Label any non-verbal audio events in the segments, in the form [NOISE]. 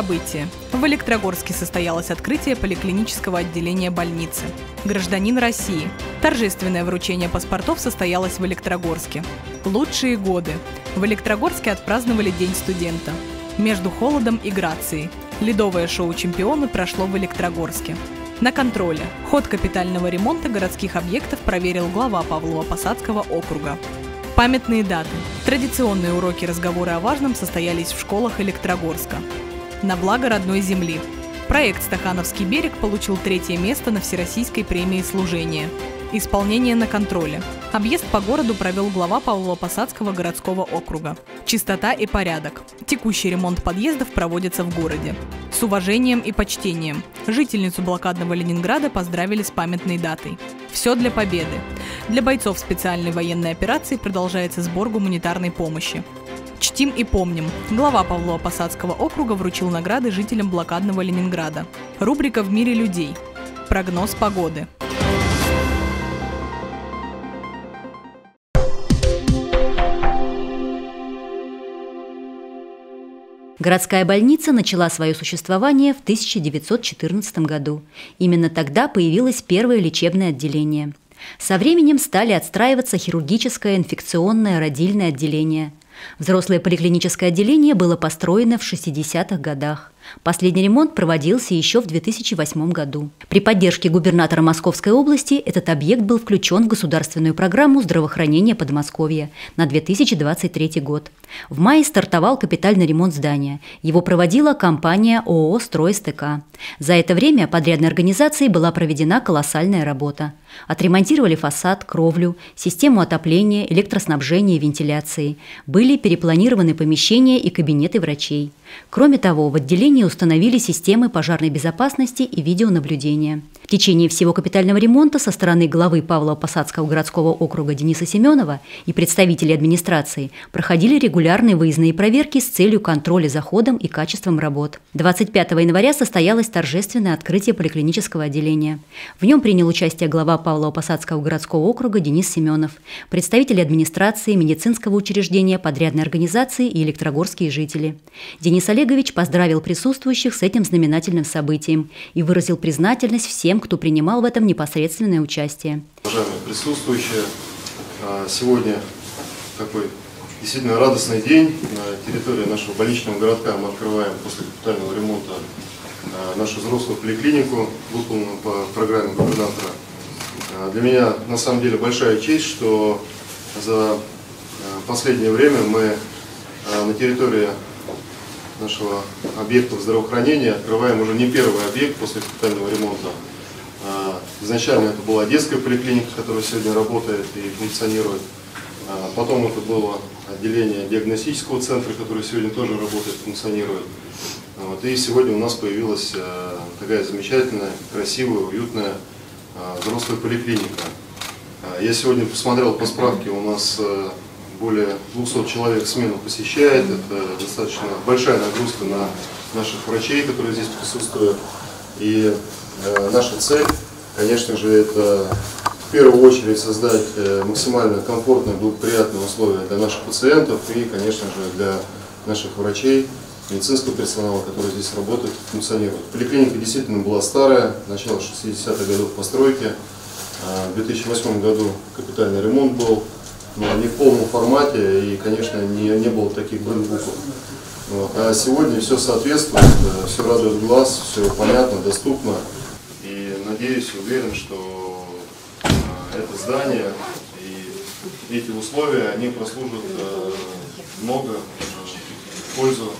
Событие. В Электрогорске состоялось открытие поликлинического отделения больницы. Гражданин России. Торжественное вручение паспортов состоялось в Электрогорске. Лучшие годы. В Электрогорске отпраздновали День студента. Между холодом и грацией. Ледовое шоу «Чемпионы» прошло в Электрогорске. На контроле. Ход капитального ремонта городских объектов проверил глава Павлово-Посадского округа. Памятные даты. Традиционные уроки разговора о важном состоялись в школах Электрогорска. На благо родной земли. Проект «Стахановский берег» получил третье место на Всероссийской премии служения. Исполнение на контроле. Объезд по городу провел глава Павлово-Посадского городского округа. Чистота и порядок. Текущий ремонт подъездов проводится в городе. С уважением и почтением. Жительницу блокадного Ленинграда поздравили с памятной датой. Все для победы. Для бойцов специальной военной операции продолжается сбор гуманитарной помощи. Чтим и помним. Глава Павлово-Посадского округа вручил награды жителям блокадного Ленинграда. Рубрика «В мире людей». Прогноз погоды. Городская больница начала свое существование в 1914 году. Именно тогда появилось первое лечебное отделение. Со временем стали отстраиваться хирургическое, инфекционное, родильное отделение. Взрослое поликлиническое отделение было построено в 60-х годах. Последний ремонт проводился еще в 2008 году. При поддержке губернатора Московской области этот объект был включен в государственную программу здравоохранения Подмосковья на 2023 год. В мае стартовал капитальный ремонт здания. Его проводила компания ООО «Стройстк». За это время подрядной организацией была проведена колоссальная работа. Отремонтировали фасад, кровлю, систему отопления, электроснабжения и вентиляции. Были перепланированы помещения и кабинеты врачей. Кроме того, в отделении установили системы пожарной безопасности и видеонаблюдения. В течение всего капитального ремонта со стороны главы Павлово-Посадского городского округа Дениса Семенова и представителей администрации проходили регулярные выездные проверки с целью контроля за ходом и качеством работ. 25 января состоялось торжественное открытие поликлинического отделения. В нем принял участие глава Павлово-Посадского городского округа Денис Семенов, представители администрации, медицинского учреждения, подрядной организации и электрогорские жители. Денис Олегович поздравил присутствующих с этим знаменательным событием и выразил признательность всем, кто принимал в этом непосредственное участие. Уважаемые присутствующие, а, сегодня такой действительно радостный день. На территории нашего больничного городка мы открываем после капитального ремонта а, нашу взрослую поликлинику, выполненную по программе губернатора а, для меня на самом деле большая честь, что за последнее время мы на территории нашего объекта здравоохранения открываем уже не первый объект после капитального ремонта. Изначально это была детская поликлиника, которая сегодня работает и функционирует. Потом это было отделение диагностического центра, которое сегодня тоже работает, функционирует. Вот. И сегодня у нас появилась такая замечательная, красивая, уютная а, взрослая поликлиника. А, я сегодня посмотрел по справке, у нас более 200 человек смену посещает. Это достаточно большая нагрузка на наших врачей, которые здесь присутствуют. И наша цель, конечно же, это в первую очередь создать э, максимально комфортные, благоприятные условия для наших пациентов и, конечно же, для наших врачей, медицинского персонала, который здесь работает, функционирует. Поликлиника действительно была старая, начало 60-х годов постройки. А, в 2008 году капитальный ремонт был, но не в полном формате и, конечно, не, не было таких брендбуков. Вот. А сегодня все соответствует, э, все радует глаз, все понятно, доступно. Надеюсь, уверен, что э, это здание и эти условия, они прослужат э, много в пользу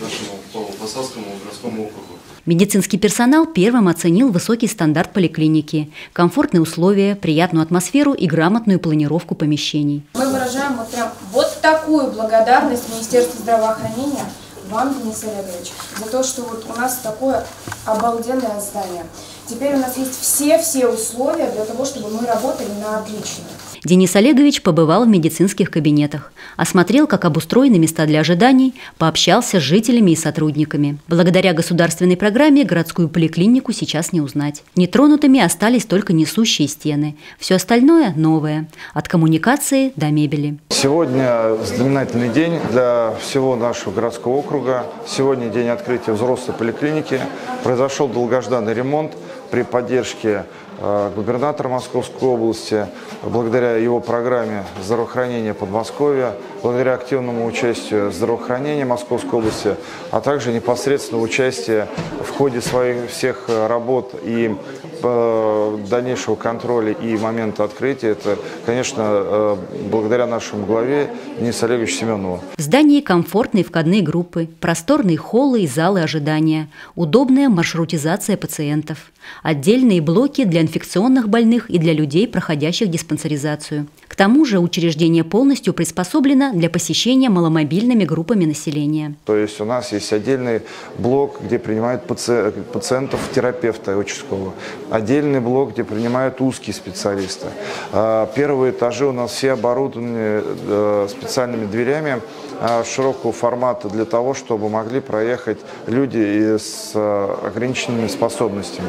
нашему Павлово-Посадскому городскому округу. Медицинский персонал первым оценил высокий стандарт поликлиники, комфортные условия, приятную атмосферу и грамотную планировку помещений. Мы выражаем вот прям вот такую благодарность Министерству здравоохранения вам, Денис Олегович, за то, что вот у нас такое обалденное здание. Теперь у нас есть все-все условия для того, чтобы мы работали на отлично. Денис Олегович побывал в медицинских кабинетах, осмотрел, как обустроены места для ожиданий, пообщался с жителями и сотрудниками. Благодаря государственной программе городскую поликлинику сейчас не узнать. Нетронутыми остались только несущие стены. Все остальное новое, от коммуникации до мебели. Сегодня знаменательный день для всего нашего городского округа. Сегодня день открытия взрослой поликлиники. Произошел долгожданный ремонт при поддержке Э, губернатора Московской области, благодаря его программе здравоохранения Подмосковья, благодаря активному участию здравоохранения Московской области, а также непосредственно участие в ходе своих всех работ и э, дальнейшего контроля и момента открытия, это, конечно, э, благодаря нашему главе Денису Олеговичу Семенову. В здании комфортные входные группы, просторные холлы и залы ожидания, удобная маршрутизация пациентов, отдельные блоки для инфекционных больных и для людей, проходящих диспансеризацию. К тому же учреждение полностью приспособлено для посещения маломобильными группами населения. То есть у нас есть отдельный блок, где принимают паци пациентов терапевта участкового, отдельный блок, где принимают узкие специалисты. А, первые этажи у нас все оборудованы э, специальными дверями а, широкого формата для того, чтобы могли проехать люди с э, ограниченными способностями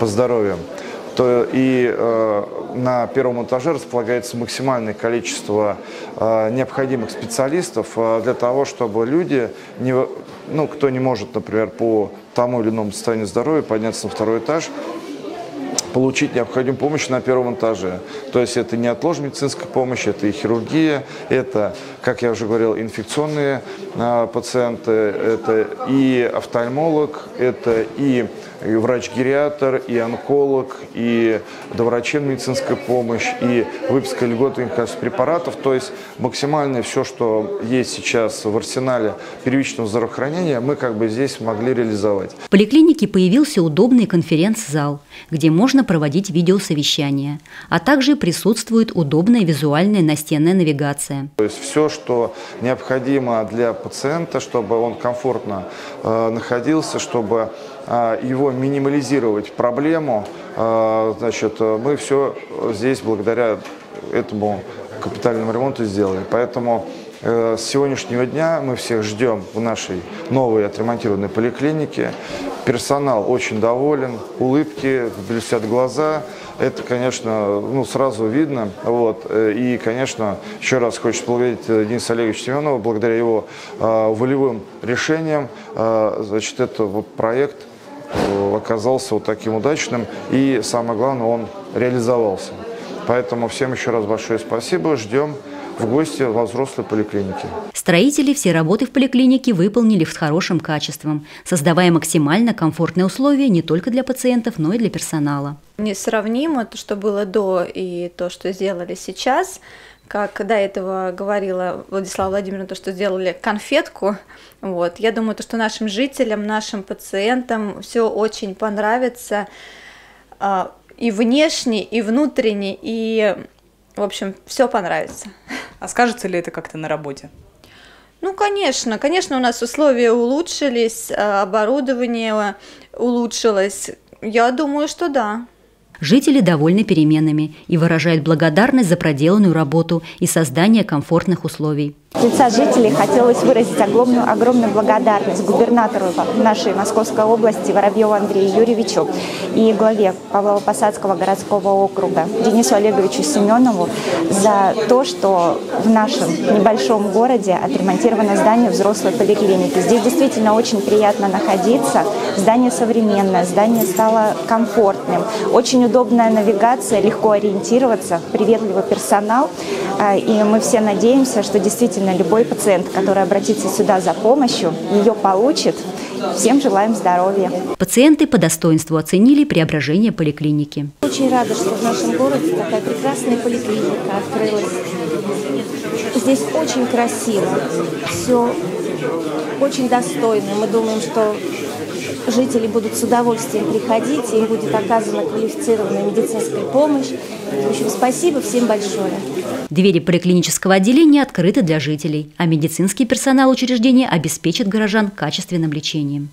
по здоровью то и э, на первом этаже располагается максимальное количество э, необходимых специалистов э, для того, чтобы люди, не, ну, кто не может, например, по тому или иному состоянию здоровья подняться на второй этаж, получить необходимую помощь на первом этаже. То есть это не отложенная медицинская помощь, это и хирургия, это, как я уже говорил, инфекционные а, пациенты, это и офтальмолог, это и и врач-гериатр, и онколог, и доврачебная медицинская помощь, и выписка льготных препаратов. То есть максимально все, что есть сейчас в арсенале первичного здравоохранения, мы как бы здесь могли реализовать. В поликлинике появился удобный конференц-зал, где можно проводить видеосовещания, а также присутствует удобная визуальная настенная навигация. То есть все, что необходимо для пациента, чтобы он комфортно э, находился, чтобы его минимализировать проблему, э, значит, мы все здесь благодаря этому капитальному ремонту сделали. Поэтому э, с сегодняшнего дня мы всех ждем в нашей новой отремонтированной поликлинике. Персонал очень доволен, улыбки, блестят глаза. Это, конечно, ну, сразу видно. Вот. Э, и, конечно, еще раз хочется поблагодарить Дениса Олеговича Семенова. Благодаря его э, волевым решениям, э, значит, это вот проект Э, оказался вот таким удачным и, самое главное, он реализовался. Поэтому всем еще раз большое спасибо. Ждем в гости во взрослой поликлинике. Строители все работы в поликлинике выполнили с хорошим качеством, создавая максимально комфортные условия не только для пациентов, но и для персонала. Несравнимо то, что было до и то, что сделали сейчас как до этого говорила Владислава Владимировна, то, что сделали конфетку, вот, я думаю, то, что нашим жителям, нашим пациентам все очень понравится а, и внешне, и внутренне, и, в общем, все понравится. А скажется ли это как-то на работе? Ну, конечно, конечно, у нас условия улучшились, а, оборудование улучшилось. Я думаю, что да. Жители довольны переменами и выражают благодарность за проделанную работу и создание комфортных условий. С лица жителей хотелось выразить огромную, огромную благодарность губернатору нашей Московской области Воробьеву Андрею Юрьевичу и главе Павлово-Посадского городского округа Денису Олеговичу Семенову за то, что в нашем небольшом городе отремонтировано здание взрослой поликлиники. Здесь действительно очень приятно находиться. Здание современное, здание стало комфортным. Очень удобная навигация, легко ориентироваться, приветливый персонал. А, и мы все надеемся, что действительно действительно любой пациент, который обратится сюда за помощью, ее получит. Всем желаем здоровья. Пациенты по достоинству оценили преображение поликлиники. Очень рада, что в нашем городе такая прекрасная поликлиника открылась. Здесь очень красиво, все очень достойно. Мы думаем, что жители будут с удовольствием приходить, им будет оказана квалифицированная медицинская помощь. В общем, спасибо всем большое. Двери поликлинического отделения открыты для жителей, а медицинский персонал учреждения обеспечит горожан качественным лечением.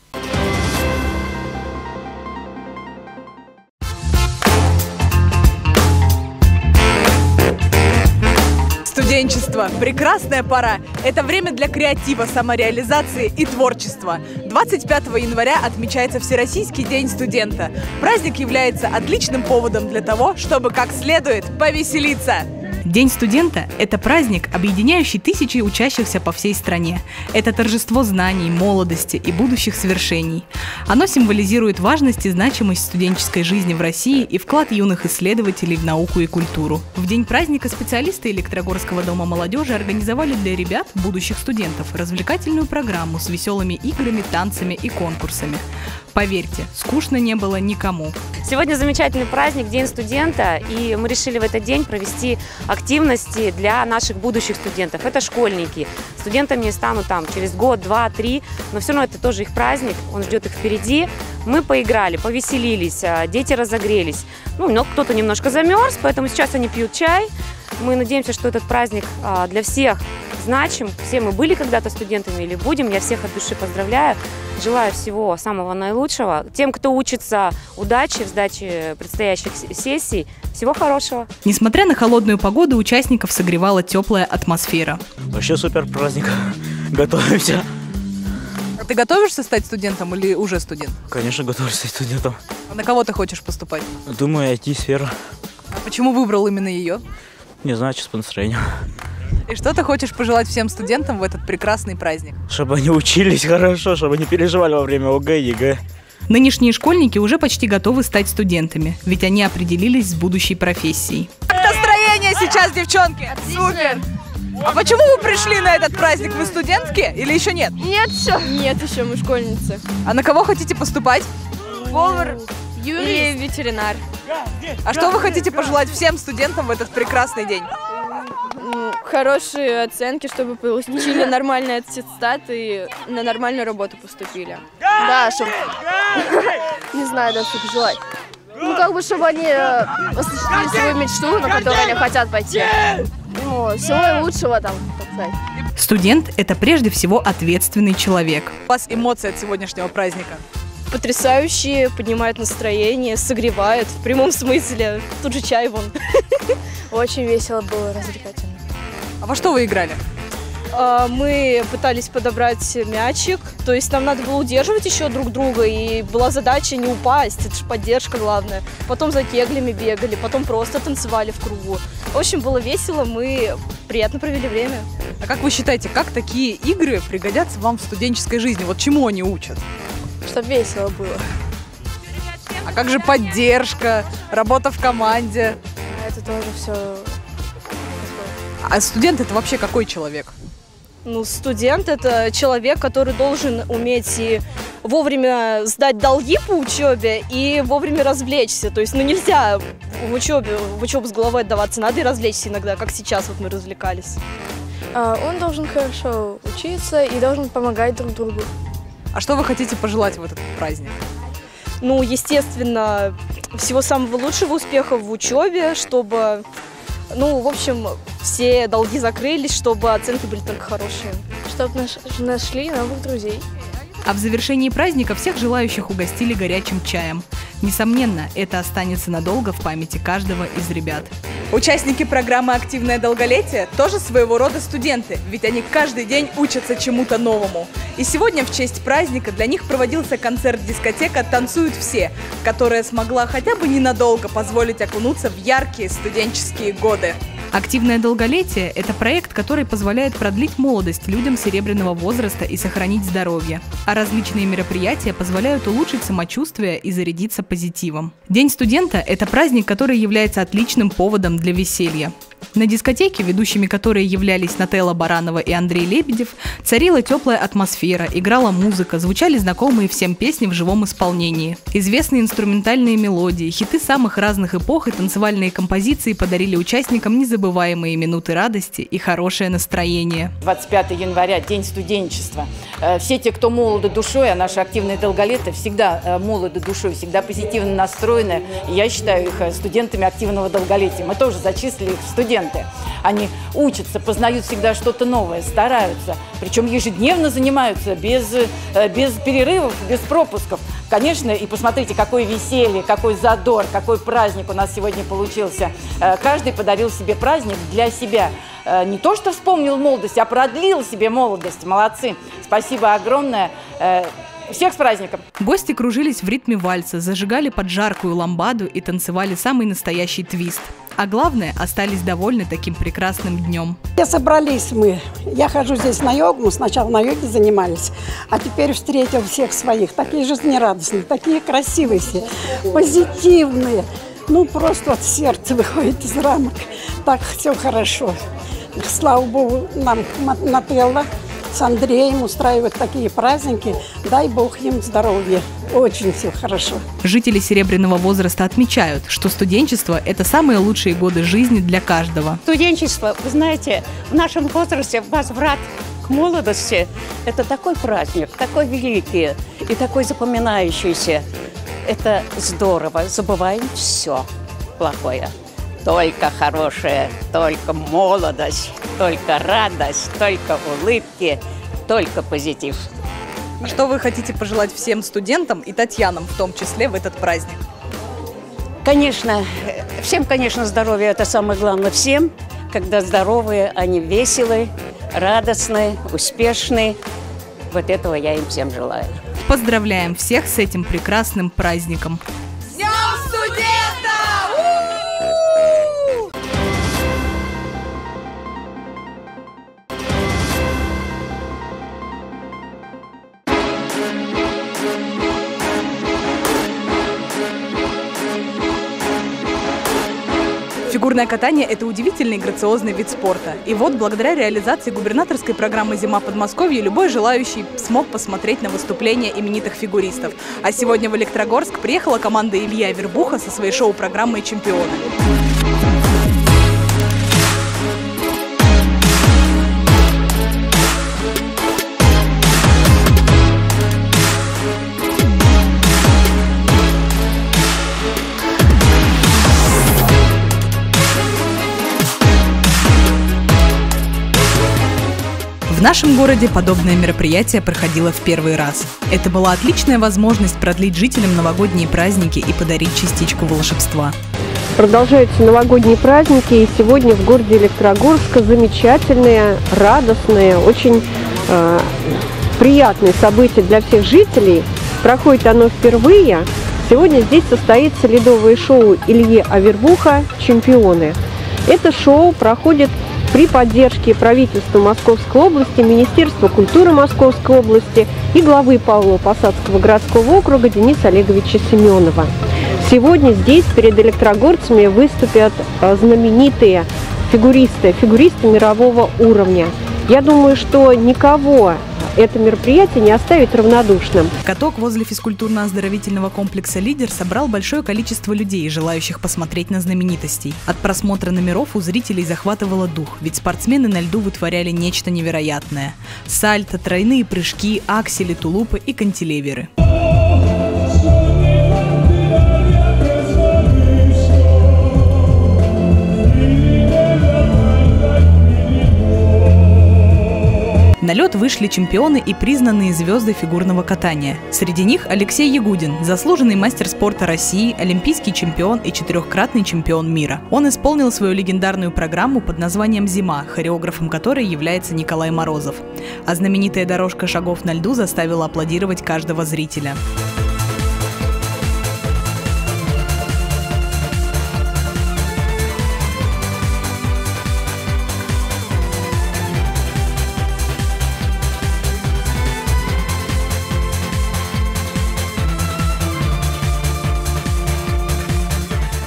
Студенчество – прекрасная пора. Это время для креатива, самореализации и творчества. 25 января отмечается Всероссийский день студента. Праздник является отличным поводом для того, чтобы как следует повеселиться. День студента – это праздник, объединяющий тысячи учащихся по всей стране. Это торжество знаний, молодости и будущих свершений. Оно символизирует важность и значимость студенческой жизни в России и вклад юных исследователей в науку и культуру. В день праздника специалисты Электрогорского дома молодежи организовали для ребят, будущих студентов, развлекательную программу с веселыми играми, танцами и конкурсами. Поверьте, скучно не было никому. Сегодня замечательный праздник, День студента, и мы решили в этот день провести активности для наших будущих студентов. Это школьники. Студентами станут там через год, два, три, но все равно это тоже их праздник, он ждет их впереди. Мы поиграли, повеселились, а, дети разогрелись. Ну, но кто-то немножко замерз, поэтому сейчас они пьют чай. Мы надеемся, что этот праздник а, для всех значим. Все мы были когда-то студентами или будем. Я всех от души поздравляю. Желаю всего самого наилучшего. Тем, кто учится, удачи в сдаче предстоящих сессий. Всего хорошего. Несмотря на холодную погоду, участников согревала теплая атмосфера. Вообще супер праздник. [LAUGHS] Готовимся. А ты готовишься стать студентом или уже студент? Конечно, готовлюсь стать студентом. А на кого ты хочешь поступать? Думаю, IT-сфера. А почему выбрал именно ее? Не знаю, сейчас по настроению. И что ты хочешь пожелать всем студентам в этот прекрасный праздник? Чтобы они учились хорошо, чтобы не переживали во время ОГЭ и ЕГЭ. Нынешние школьники уже почти готовы стать студентами, ведь они определились с будущей профессией. Как настроение сейчас, девчонки? Супер! А почему вы пришли на этот праздник? Вы студентки или еще нет? Нет, все. Нет, еще мы школьницы. А на кого хотите поступать? Повар, юрист и ветеринар. А что вы хотите пожелать всем студентам в этот прекрасный день? Хорошие оценки, чтобы получили нормальный аттестат и на нормальную работу поступили. Да, чтобы... [LAUGHS] Не знаю, да, что пожелать. Ну, как бы, чтобы они э, осуществили свою мечту, на которую они хотят пойти. Ну, всего лучшего там, так сказать. Студент – это прежде всего ответственный человек. У вас эмоции от сегодняшнего праздника? Потрясающие, поднимают настроение, согревают, в прямом смысле. Тут же чай вон. [LAUGHS] Очень весело было, развлекательно. А во что вы играли? А, мы пытались подобрать мячик, то есть нам надо было удерживать еще друг друга, и была задача не упасть, это же поддержка главная. Потом за кеглями бегали, потом просто танцевали в кругу. В общем, было весело, мы приятно провели время. А как вы считаете, как такие игры пригодятся вам в студенческой жизни? Вот чему они учат? Чтобы весело было. А как же поддержка, работа в команде? Это тоже все а студент это вообще какой человек? Ну, студент это человек, который должен уметь и вовремя сдать долги по учебе и вовремя развлечься. То есть, ну нельзя в учебе, в учебу с головой отдаваться, надо и развлечься иногда, как сейчас вот мы развлекались. А, он должен хорошо учиться и должен помогать друг другу. А что вы хотите пожелать в этот праздник? Ну, естественно, всего самого лучшего успеха в учебе, чтобы ну, в общем, все долги закрылись, чтобы оценки были только хорошие. Чтобы наш, нашли новых друзей. А в завершении праздника всех желающих угостили горячим чаем. Несомненно, это останется надолго в памяти каждого из ребят. Участники программы «Активное долголетие» тоже своего рода студенты, ведь они каждый день учатся чему-то новому. И сегодня в честь праздника для них проводился концерт-дискотека «Танцуют все», которая смогла хотя бы ненадолго позволить окунуться в яркие студенческие годы. Активное долголетие – это проект, который позволяет продлить молодость людям серебряного возраста и сохранить здоровье. А различные мероприятия позволяют улучшить самочувствие и зарядиться позитивом. День студента – это праздник, который является отличным поводом для веселья. На дискотеке, ведущими которой являлись Нателла Баранова и Андрей Лебедев, царила теплая атмосфера, играла музыка, звучали знакомые всем песни в живом исполнении. Известные инструментальные мелодии, хиты самых разных эпох и танцевальные композиции подарили участникам незабываемые минуты радости и хорошее настроение. 25 января – День студенчества. Э, все те, кто молоды душой, а наши активные долголеты всегда э, молоды душой, всегда позитивно настроены. Я считаю их э, студентами активного долголетия. Мы тоже зачислили их в студенты студенты. Они учатся, познают всегда что-то новое, стараются. Причем ежедневно занимаются, без, э, без перерывов, без пропусков. Конечно, и посмотрите, какое веселье, какой задор, какой праздник у нас сегодня получился. Э, каждый подарил себе праздник для себя. Э, не то, что вспомнил молодость, а продлил себе молодость. Молодцы. Спасибо огромное. Всех с праздником! Гости кружились в ритме вальса, зажигали под жаркую ламбаду и танцевали самый настоящий твист. А главное, остались довольны таким прекрасным днем. Все собрались мы. Я хожу здесь на йогу, сначала на йоге занимались, а теперь встретил всех своих. Такие жизнерадостные, такие красивые все, позитивные. Ну, просто от сердца выходит из рамок. Так все хорошо. Слава Богу, нам Нателла с Андреем устраивают такие праздники. Дай Бог им здоровья. Очень все хорошо. Жители серебряного возраста отмечают, что студенчество – это самые лучшие годы жизни для каждого. Студенчество, вы знаете, в нашем возрасте возврат к молодости – это такой праздник, такой великий и такой запоминающийся. Это здорово. Забываем все плохое. Только хорошее, только молодость, только радость, только улыбки, только позитив. Что вы хотите пожелать всем студентам и Татьянам в том числе в этот праздник? Конечно, всем, конечно, здоровье – это самое главное. Всем, когда здоровые, они веселые, радостные, успешные. Вот этого я им всем желаю. Поздравляем всех с этим прекрасным праздником. Фигурное катание – это удивительный грациозный вид спорта. И вот, благодаря реализации губернаторской программы «Зима Подмосковья» любой желающий смог посмотреть на выступления именитых фигуристов. А сегодня в Электрогорск приехала команда Илья Вербуха со своей шоу-программой «Чемпионы». В нашем городе подобное мероприятие проходило в первый раз. Это была отличная возможность продлить жителям новогодние праздники и подарить частичку волшебства. Продолжаются новогодние праздники, и сегодня в городе Электрогорска замечательные, радостные, очень э, приятные события для всех жителей. Проходит оно впервые. Сегодня здесь состоится ледовое шоу Ильи Авербуха «Чемпионы». Это шоу проходит при поддержке правительства Московской области, Министерства культуры Московской области и главы Павлово-Посадского городского округа Дениса Олеговича Семенова. Сегодня здесь перед электрогорцами выступят э, знаменитые фигуристы, фигуристы мирового уровня. Я думаю, что никого это мероприятие не оставить равнодушным. Каток возле физкультурно-оздоровительного комплекса «Лидер» собрал большое количество людей, желающих посмотреть на знаменитостей. От просмотра номеров у зрителей захватывало дух, ведь спортсмены на льду вытворяли нечто невероятное. Сальто, тройные прыжки, аксели, тулупы и кантилеверы. На лед вышли чемпионы и признанные звезды фигурного катания. Среди них Алексей Ягудин, заслуженный мастер спорта России, олимпийский чемпион и четырехкратный чемпион мира. Он исполнил свою легендарную программу под названием «Зима», хореографом которой является Николай Морозов. А знаменитая дорожка шагов на льду заставила аплодировать каждого зрителя.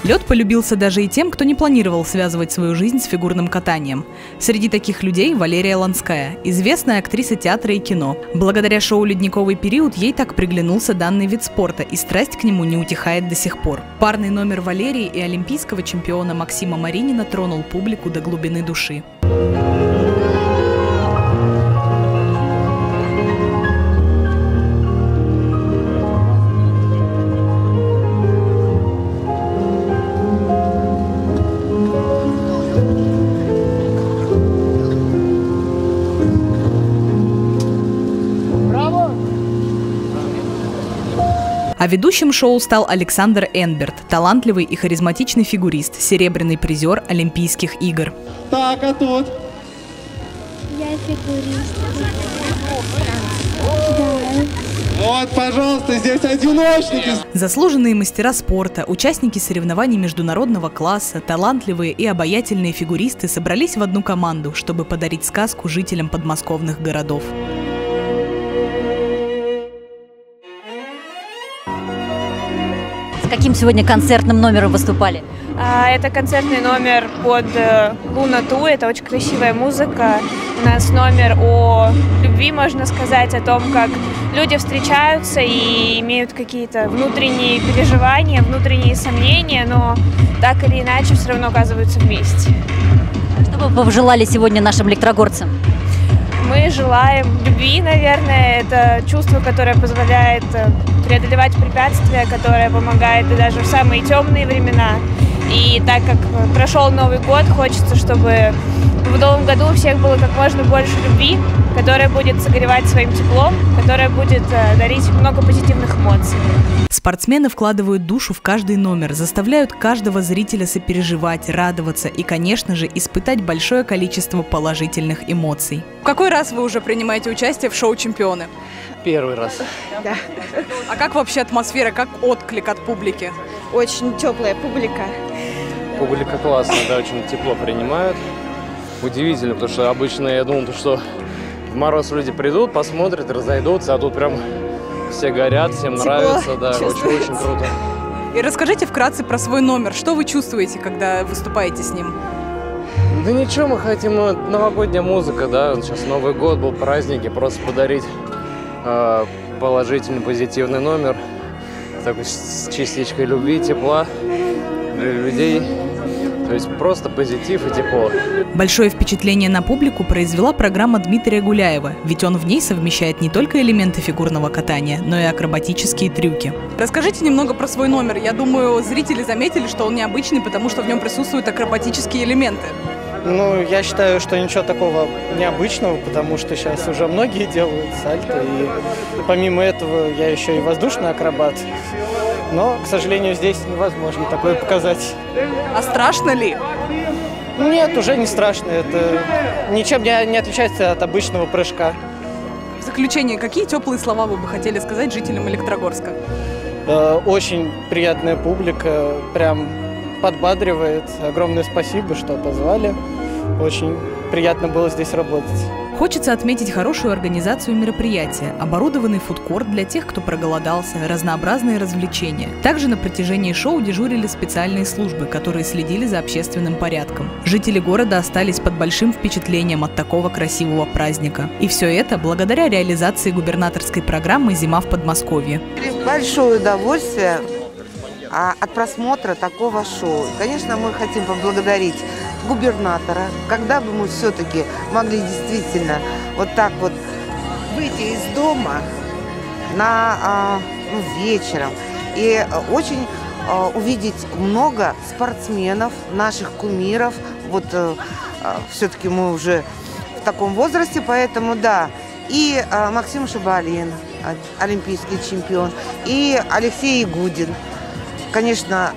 Лед полюбился даже и тем, кто не планировал связывать свою жизнь с фигурным катанием. Среди таких людей Валерия Ланская, известная актриса театра и кино. Благодаря шоу «Ледниковый период» ей так приглянулся данный вид спорта, и страсть к нему не утихает до сих пор. Парный номер Валерии и олимпийского чемпиона Максима Маринина тронул публику до глубины души. А ведущим шоу стал Александр Энберт, талантливый и харизматичный фигурист, серебряный призер Олимпийских игр. Так, а тут? Я фигурист. Вот, пожалуйста, здесь одиночники. Заслуженные мастера спорта, участники соревнований международного класса, талантливые и обаятельные фигуристы собрались в одну команду, чтобы подарить сказку жителям подмосковных городов. Каким сегодня концертным номером выступали? А, Это концертный номер под э, Луна Ту. Это очень красивая музыка. У нас номер о любви, можно сказать, о том, как люди встречаются и имеют какие-то внутренние переживания, внутренние сомнения, но так или иначе все равно оказываются вместе. Что вы пожелали сегодня нашим электрогорцам? Мы желаем любви, наверное. Это чувство, которое позволяет э, преодолевать препятствия, которое помогает и даже в самые темные времена. И так как прошел Новый год, хочется, чтобы в новом году у всех было как можно больше любви, которая будет согревать своим теплом, которая будет э, дарить много позитивных эмоций. Спортсмены вкладывают душу в каждый номер, заставляют каждого зрителя сопереживать, радоваться и, конечно же, испытать большое количество положительных эмоций. В какой раз вы уже принимаете участие в шоу «Чемпионы»? Первый раз. Да. А как вообще атмосфера, как отклик от публики? Очень теплая публика. Публика классная, да, очень тепло принимают. Удивительно, потому что обычно я думал, что в мороз люди придут, посмотрят, разойдутся, а тут прям все горят, всем Тепло нравится, да, очень, чувствуется. очень круто. И расскажите вкратце про свой номер. Что вы чувствуете, когда выступаете с ним? Да ничего, мы хотим, ну, новогодняя музыка, да, сейчас Новый год был, праздники, просто подарить э, положительный, позитивный номер, такой с частичкой любви, тепла для людей, то есть просто позитив и тепло. Большое впечатление на публику произвела программа Дмитрия Гуляева, ведь он в ней совмещает не только элементы фигурного катания, но и акробатические трюки. Расскажите немного про свой номер. Я думаю, зрители заметили, что он необычный, потому что в нем присутствуют акробатические элементы. Ну, я считаю, что ничего такого необычного, потому что сейчас уже многие делают сальто, и помимо этого я еще и воздушный акробат. Но, к сожалению, здесь невозможно такое показать. А страшно ли? Нет, уже не страшно. Это ничем не, не отличается от обычного прыжка. В заключение, какие теплые слова вы бы хотели сказать жителям Электрогорска? Э, Очень приятная публика, прям подбадривает. Огромное спасибо, что позвали. Очень приятно было здесь работать. Хочется отметить хорошую организацию мероприятия, оборудованный фудкорт для тех, кто проголодался, разнообразные развлечения. Также на протяжении шоу дежурили специальные службы, которые следили за общественным порядком. Жители города остались под большим впечатлением от такого красивого праздника. И все это благодаря реализации губернаторской программы «Зима в Подмосковье». Большое удовольствие а, от просмотра такого шоу. Конечно, мы хотим поблагодарить губернатора, когда бы мы все-таки могли действительно вот так вот выйти из дома на а, ну, вечером и а, очень а, увидеть много спортсменов, наших кумиров. Вот все-таки мы уже в таком возрасте, поэтому да. И а, Максим Шабалин, а, олимпийский чемпион, и Алексей Ягудин. Конечно,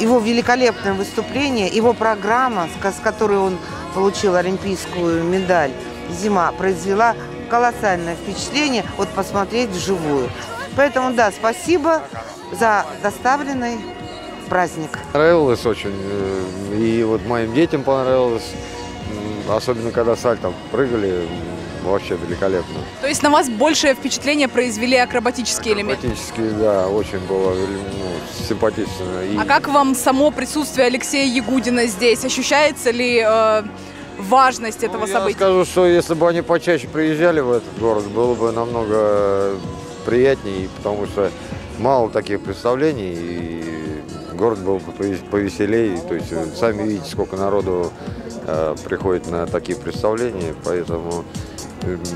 его великолепное выступление, его программа, с ко- с которой он получил олимпийскую медаль «Зима», произвела колоссальное впечатление вот посмотреть вживую. Поэтому, да, спасибо за доставленный праздник. Понравилось очень. э, И вот моим детям понравилось. Особенно когда сальто прыгали. Вообще великолепно. То есть на вас большее впечатление произвели акробатические элементы? Практически, да, очень было ну, симпатично. И А как вам само присутствие Алексея Ягудина здесь? Ощущается ли э, важность этого Я события? скажу, что если бы они почаще приезжали в этот город, было бы намного приятнее, потому что мало таких представлений, и город был бы повес- повеселее. То есть э, сами видите, сколько народу э, приходит на такие представления, поэтому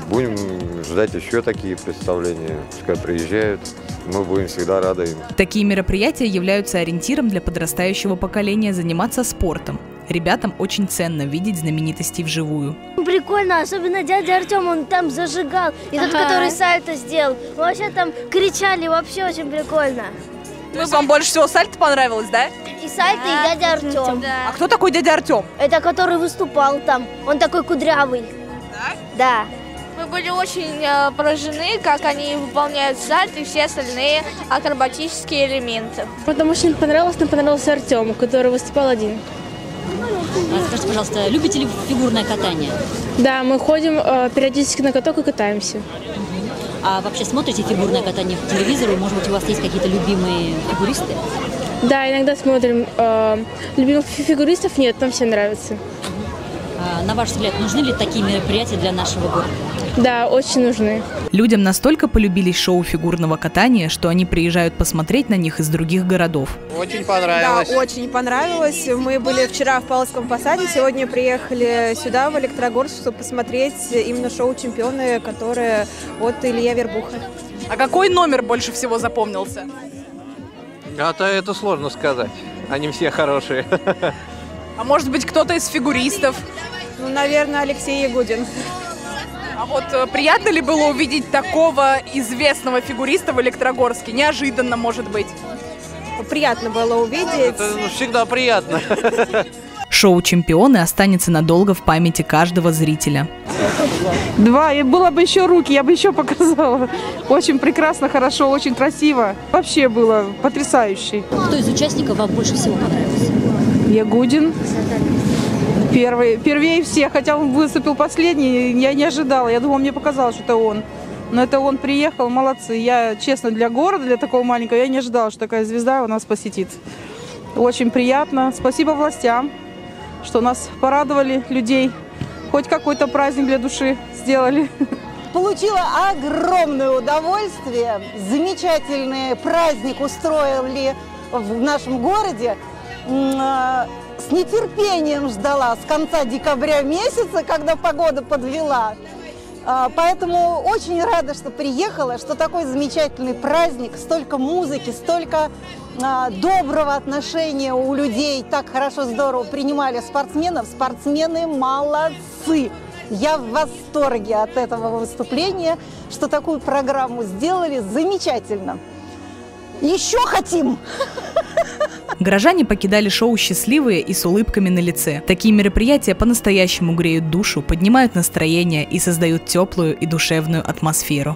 будем ждать еще такие представления. Пускай приезжают, мы будем всегда рады им. Такие мероприятия являются ориентиром для подрастающего поколения заниматься спортом. Ребятам очень ценно видеть знаменитостей вживую. прикольно, особенно дядя Артем, он там зажигал. И тот, Ага. который сальто сделал. Вообще там кричали, вообще очень прикольно. Есть вам больше всего сальто понравилось, да? И сальто, и дядя Артем. А кто такой дядя Артем? Это который выступал там. Он такой кудрявый. Да? Мы были очень э, поражены, как они выполняют сальто и все остальные акробатические элементы. Потому что мне понравилось, мне понравился Артем, который выступал один. А Скажите, пожалуйста, любите ли вы фигурное катание? Да, мы ходим э, периодически на каток и катаемся. А вообще смотрите фигурное катание по телевизору? Может быть, у вас есть какие-то любимые фигуристы? Да, иногда смотрим. э, любимых фи- фигуристов нет, нам все нравится. А, на ваш взгляд, нужны ли такие мероприятия для нашего города? Да, очень нужны. Людям настолько полюбились шоу фигурного катания, что они приезжают посмотреть на них из других городов. Очень Да, очень понравилось. Мы были вчера в Павловском посаде, сегодня приехали сюда, в Электрогорск, чтобы посмотреть именно шоу «Чемпионы», которое от Илья Вербуха. А какой номер больше всего запомнился? Это, это сложно сказать. Они все хорошие. [LAUGHS] А может быть, кто-то из фигуристов? Ну, наверное, Алексей Ягудин. А вот э, приятно ли было увидеть такого известного фигуриста в Электрогорске? Неожиданно, может быть. Приятно было увидеть. Это ну, всегда приятно. [LAUGHS] Шоу «Чемпионы» останется надолго в памяти каждого зрителя. Два, и было бы еще руки, я бы еще показала. Очень прекрасно, хорошо, очень красиво. Вообще было потрясающе. Кто из участников вам больше всего понравился? Ягудин. Первый, первее всех, хотя он выступил последний, я не ожидала. Я думала, мне показалось, что это он. Но это он приехал, молодцы. Я, честно, для города, для такого маленького, я не ожидала, что такая звезда у нас посетит. Очень приятно. Спасибо властям, что нас порадовали, людей. Хоть какой-то праздник для души сделали. Получила огромное удовольствие. Замечательный праздник устроили в нашем городе. А, С нетерпением ждала с конца декабря месяца, когда погода подвела. А, Поэтому очень рада, что приехала, что такой замечательный праздник, столько музыки, столько а, доброго отношения у людей, так хорошо, здорово принимали спортсменов. Спортсмены молодцы! Я в восторге от этого выступления, что такую программу сделали замечательно. Еще хотим! Горожане покидали шоу счастливые и с улыбками на лице. Такие мероприятия по-настоящему греют душу, поднимают настроение и создают теплую и душевную атмосферу.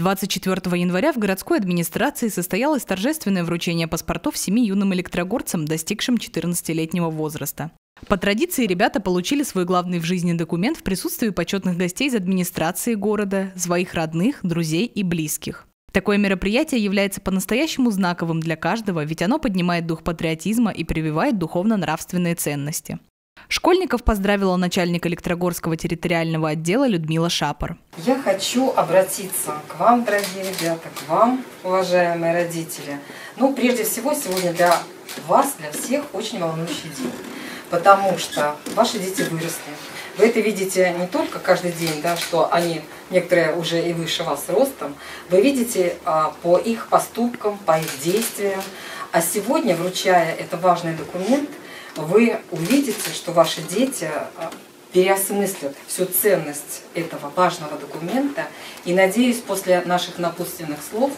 24 января в городской администрации состоялось торжественное вручение паспортов семи юным электрогорцам, достигшим 14-летнего возраста. По традиции ребята получили свой главный в жизни документ в присутствии почетных гостей из администрации города, своих родных, друзей и близких. Такое мероприятие является по-настоящему знаковым для каждого, ведь оно поднимает дух патриотизма и прививает духовно-нравственные ценности. Школьников поздравила начальник Электрогорского территориального отдела Людмила Шапор. Я хочу обратиться к вам, дорогие ребята, к вам, уважаемые родители. Ну, прежде всего, сегодня для вас, для всех очень волнующий день, потому что ваши дети выросли. Вы это видите не только каждый день, да, что они, некоторые уже и выше вас ростом, вы видите а, по их поступкам, по их действиям. А сегодня, вручая этот важный документ, вы увидите, что ваши дети а, переосмыслят всю ценность этого важного документа. И надеюсь, после наших напутственных слов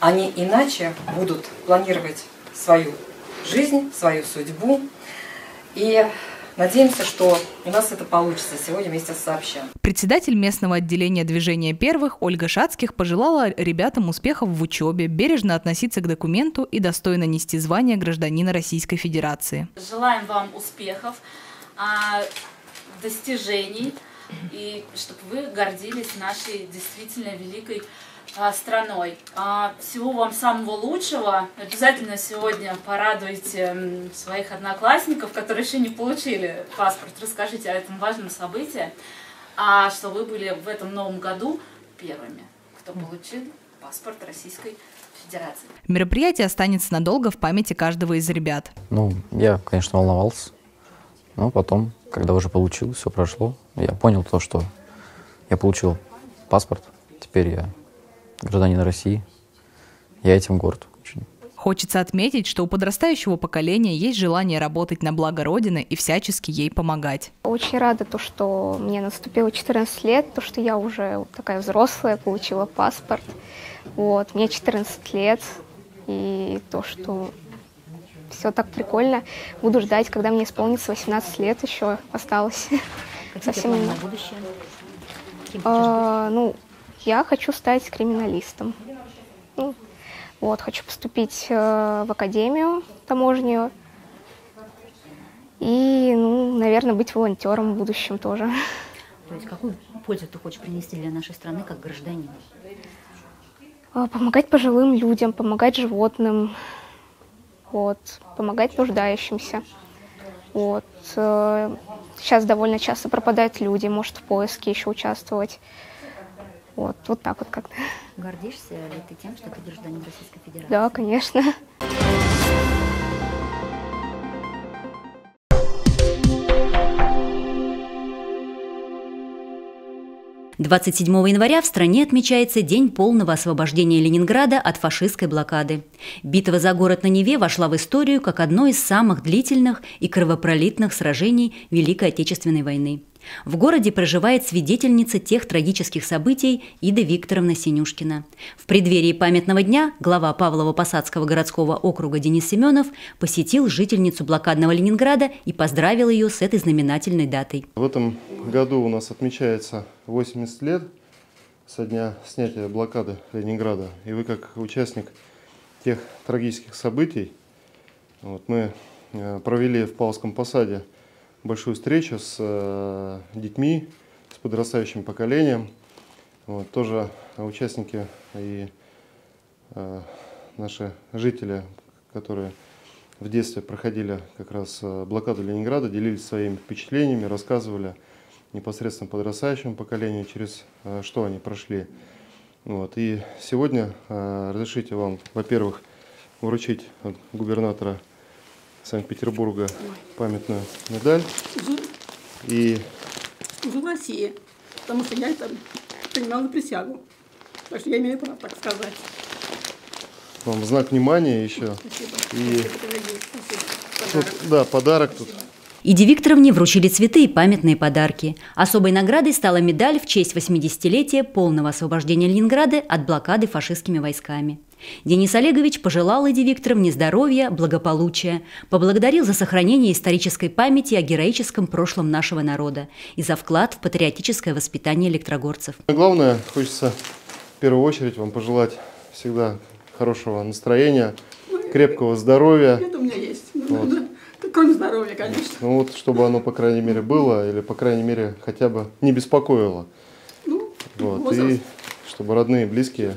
они иначе будут планировать свою жизнь, свою судьбу. И надеемся, что у нас это получится сегодня вместе с сообща. Председатель местного отделения движения первых Ольга Шацких пожелала ребятам успехов в учебе, бережно относиться к документу и достойно нести звание гражданина Российской Федерации. Желаем вам успехов, а, достижений и чтобы вы гордились нашей действительно великой страной. А, Всего вам самого лучшего. Обязательно сегодня порадуйте своих одноклассников, которые еще не получили паспорт. Расскажите о этом важном событии, а что вы были в этом новом году первыми, кто получил паспорт Российской Федерации. Мероприятие останется надолго в памяти каждого из ребят. Ну, я, конечно, волновался. Но потом, когда уже получилось, все прошло, я понял то, что я получил паспорт. Теперь я гражданин России. Я этим горд. Хочется отметить, что у подрастающего поколения есть желание работать на благо Родины и всячески ей помогать. Очень рада, то, что мне наступило 14 лет, то, что я уже такая взрослая, получила паспорт. Вот, мне 14 лет, и то, что все так прикольно. Буду ждать, когда мне исполнится 18 лет, еще осталось. Какие Совсем планы на будущее? А, ну, я хочу стать криминалистом. Ну, вот, хочу поступить э, в академию таможню и, ну, наверное, быть волонтером в будущем тоже. [LAUGHS] То есть какую пользу ты хочешь принести для нашей страны как гражданин? А, помогать пожилым людям, помогать животным, вот, помогать нуждающимся. Вот. Э, сейчас довольно часто пропадают люди, может в поиске еще участвовать. Вот, вот так вот как-то. Гордишься ли ты тем, что ты гражданин Российской Федерации? Да, конечно. 27 января в стране отмечается День полного освобождения Ленинграда от фашистской блокады. Битва за город на Неве вошла в историю как одно из самых длительных и кровопролитных сражений Великой Отечественной войны. В городе проживает свидетельница тех трагических событий Ида Викторовна Синюшкина. В преддверии памятного дня глава Павлово-Посадского городского округа Денис Семенов посетил жительницу блокадного Ленинграда и поздравил ее с этой знаменательной датой. В этом году у нас отмечается 80 лет со дня снятия блокады Ленинграда. И вы как участник тех трагических событий, вот, мы э, провели в Павловском посаде большую встречу с э, детьми, с подрастающим поколением. Вот, тоже участники и э, наши жители, которые в детстве проходили как раз э, блокаду Ленинграда, делились своими впечатлениями, рассказывали непосредственно подрастающему поколению, через э, что они прошли. Вот. И сегодня э, разрешите вам, во-первых, вручить от губернатора Санкт-Петербурга памятную медаль. И... За России, потому что я это принимала присягу. Так что я имею право так сказать. Вам знак внимания еще. Спасибо. И Спасибо. тут, да, подарок тут. Иде Викторовне вручили цветы и памятные подарки. Особой наградой стала медаль в честь 80-летия полного освобождения Ленинграда от блокады фашистскими войсками. Денис Олегович пожелал Иде Викторовне здоровья, благополучия, поблагодарил за сохранение исторической памяти о героическом прошлом нашего народа и за вклад в патриотическое воспитание электрогорцев. Главное, хочется в первую очередь вам пожелать всегда хорошего настроения, крепкого здоровья. Это у меня есть. Вот. Кроме здоровья, конечно. Ну вот, чтобы оно, по крайней мере, было, или, по крайней мере, хотя бы не беспокоило. Ну, вот. И чтобы родные, близкие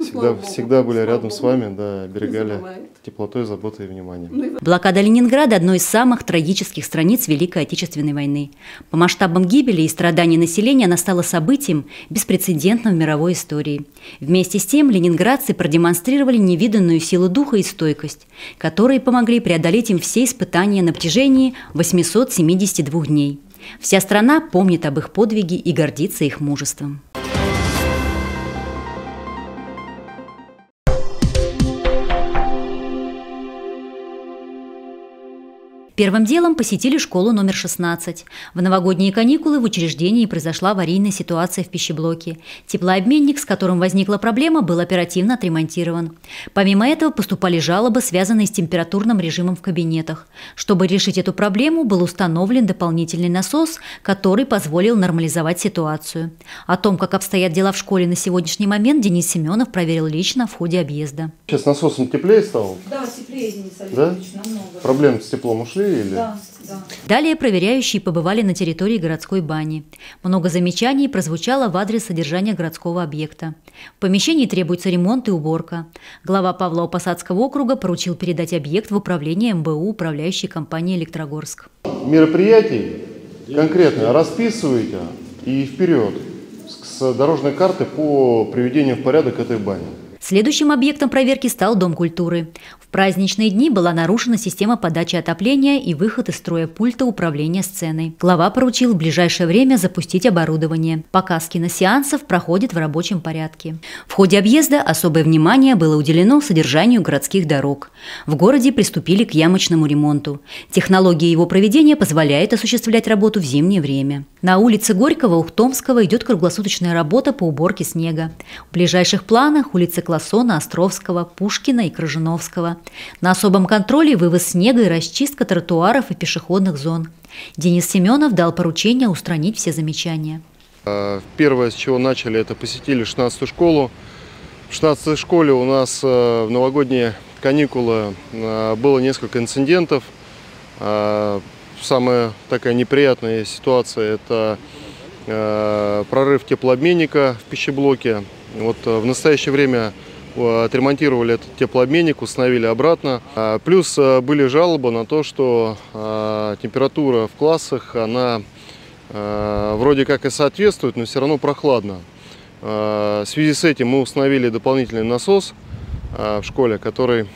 всегда, всегда были рядом с вами, да, оберегали теплотой, заботой и вниманием. Блокада Ленинграда – одно из самых трагических страниц Великой Отечественной войны. По масштабам гибели и страданий населения она стала событием, беспрецедентным в мировой истории. Вместе с тем ленинградцы продемонстрировали невиданную силу духа и стойкость, которые помогли преодолеть им все испытания на протяжении 872 дней. Вся страна помнит об их подвиге и гордится их мужеством. Первым делом посетили школу номер 16. В новогодние каникулы в учреждении произошла аварийная ситуация в пищеблоке. Теплообменник, с которым возникла проблема, был оперативно отремонтирован. Помимо этого поступали жалобы, связанные с температурным режимом в кабинетах. Чтобы решить эту проблему, был установлен дополнительный насос, который позволил нормализовать ситуацию. О том, как обстоят дела в школе на сегодняшний момент, Денис Семенов проверил лично в ходе объезда. Сейчас насосом теплее стало? Да, теплее, Денис да? намного. Проблемы с теплом ушли? Или? Да, да. Далее проверяющие побывали на территории городской бани. Много замечаний прозвучало в адрес содержания городского объекта. В помещении требуется ремонт и уборка. Глава Павлово-Посадского округа поручил передать объект в управление МБУ управляющей компании «Электрогорск». Мероприятий конкретно расписывайте и вперед с дорожной карты по приведению в порядок этой бани. Следующим объектом проверки стал Дом культуры. В праздничные дни была нарушена система подачи отопления и выход из строя пульта управления сценой. Глава поручил в ближайшее время запустить оборудование. Показ киносеансов проходит в рабочем порядке. В ходе объезда особое внимание было уделено содержанию городских дорог. В городе приступили к ямочному ремонту. Технология его проведения позволяет осуществлять работу в зимнее время. На улице Горького, Ухтомского идет круглосуточная работа по уборке снега. В ближайших планах улицы Классона, Островского, Пушкина и Крыжиновского. На особом контроле вывоз снега и расчистка тротуаров и пешеходных зон. Денис Семенов дал поручение устранить все замечания. А, первое, с чего начали, это посетили 16-ю школу. В 16-й школе у нас э, в новогодние каникулы э, было несколько инцидентов. А, самая такая неприятная ситуация – это прорыв теплообменника в пищеблоке. Вот в настоящее время отремонтировали этот теплообменник, установили обратно. А, плюс были жалобы на то, что температура в классах, она вроде как и соответствует, но все равно прохладно. В связи с этим мы установили дополнительный насос в школе, который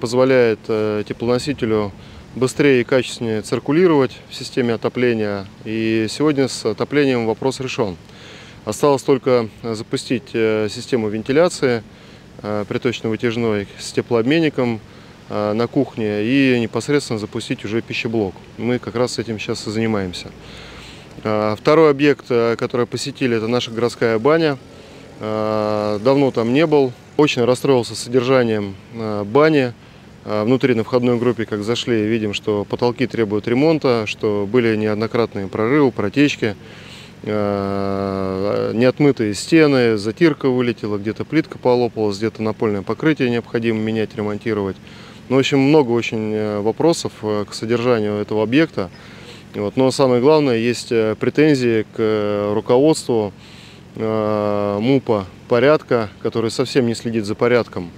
позволяет теплоносителю быстрее и качественнее циркулировать в системе отопления. И сегодня с отоплением вопрос решен. Осталось только запустить систему вентиляции приточно-вытяжной с теплообменником на кухне и непосредственно запустить уже пищеблок. Мы как раз этим сейчас и занимаемся. Второй объект, который посетили, это наша городская баня. Давно там не был. Очень расстроился содержанием бани. Внутри на входной группе, как зашли, видим, что потолки требуют ремонта, что были неоднократные прорывы, протечки, неотмытые стены, затирка вылетела, где-то плитка полопалась, где-то напольное покрытие необходимо менять, ремонтировать. Ну, в общем, много очень вопросов к содержанию этого объекта. Вот. Но самое главное, есть претензии к руководству Э, МУПа порядка, который совсем не следит за порядком.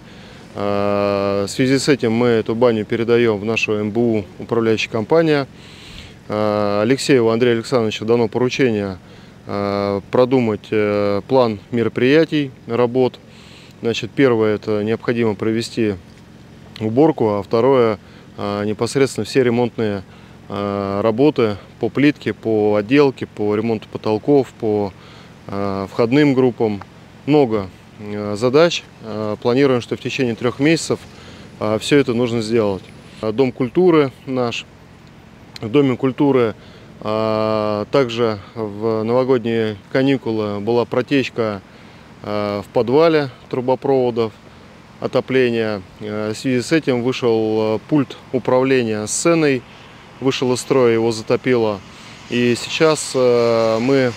Э, в связи с этим мы эту баню передаем в нашу МБУ управляющая компания. Э, Алексееву Андрею Александровичу дано поручение продумать план мероприятий, работ. Значит, первое это необходимо провести уборку, а второе непосредственно все ремонтные работы по плитке, по отделке, по ремонту потолков, по Э, входным группам. Много э, задач. Э, планируем, что в течение трех месяцев все это нужно сделать. Дом культуры наш. В Доме культуры также в новогодние каникулы была протечка в подвале трубопроводов отопления. В связи с этим вышел пульт управления сценой, вышел из строя, его затопило. И сейчас мы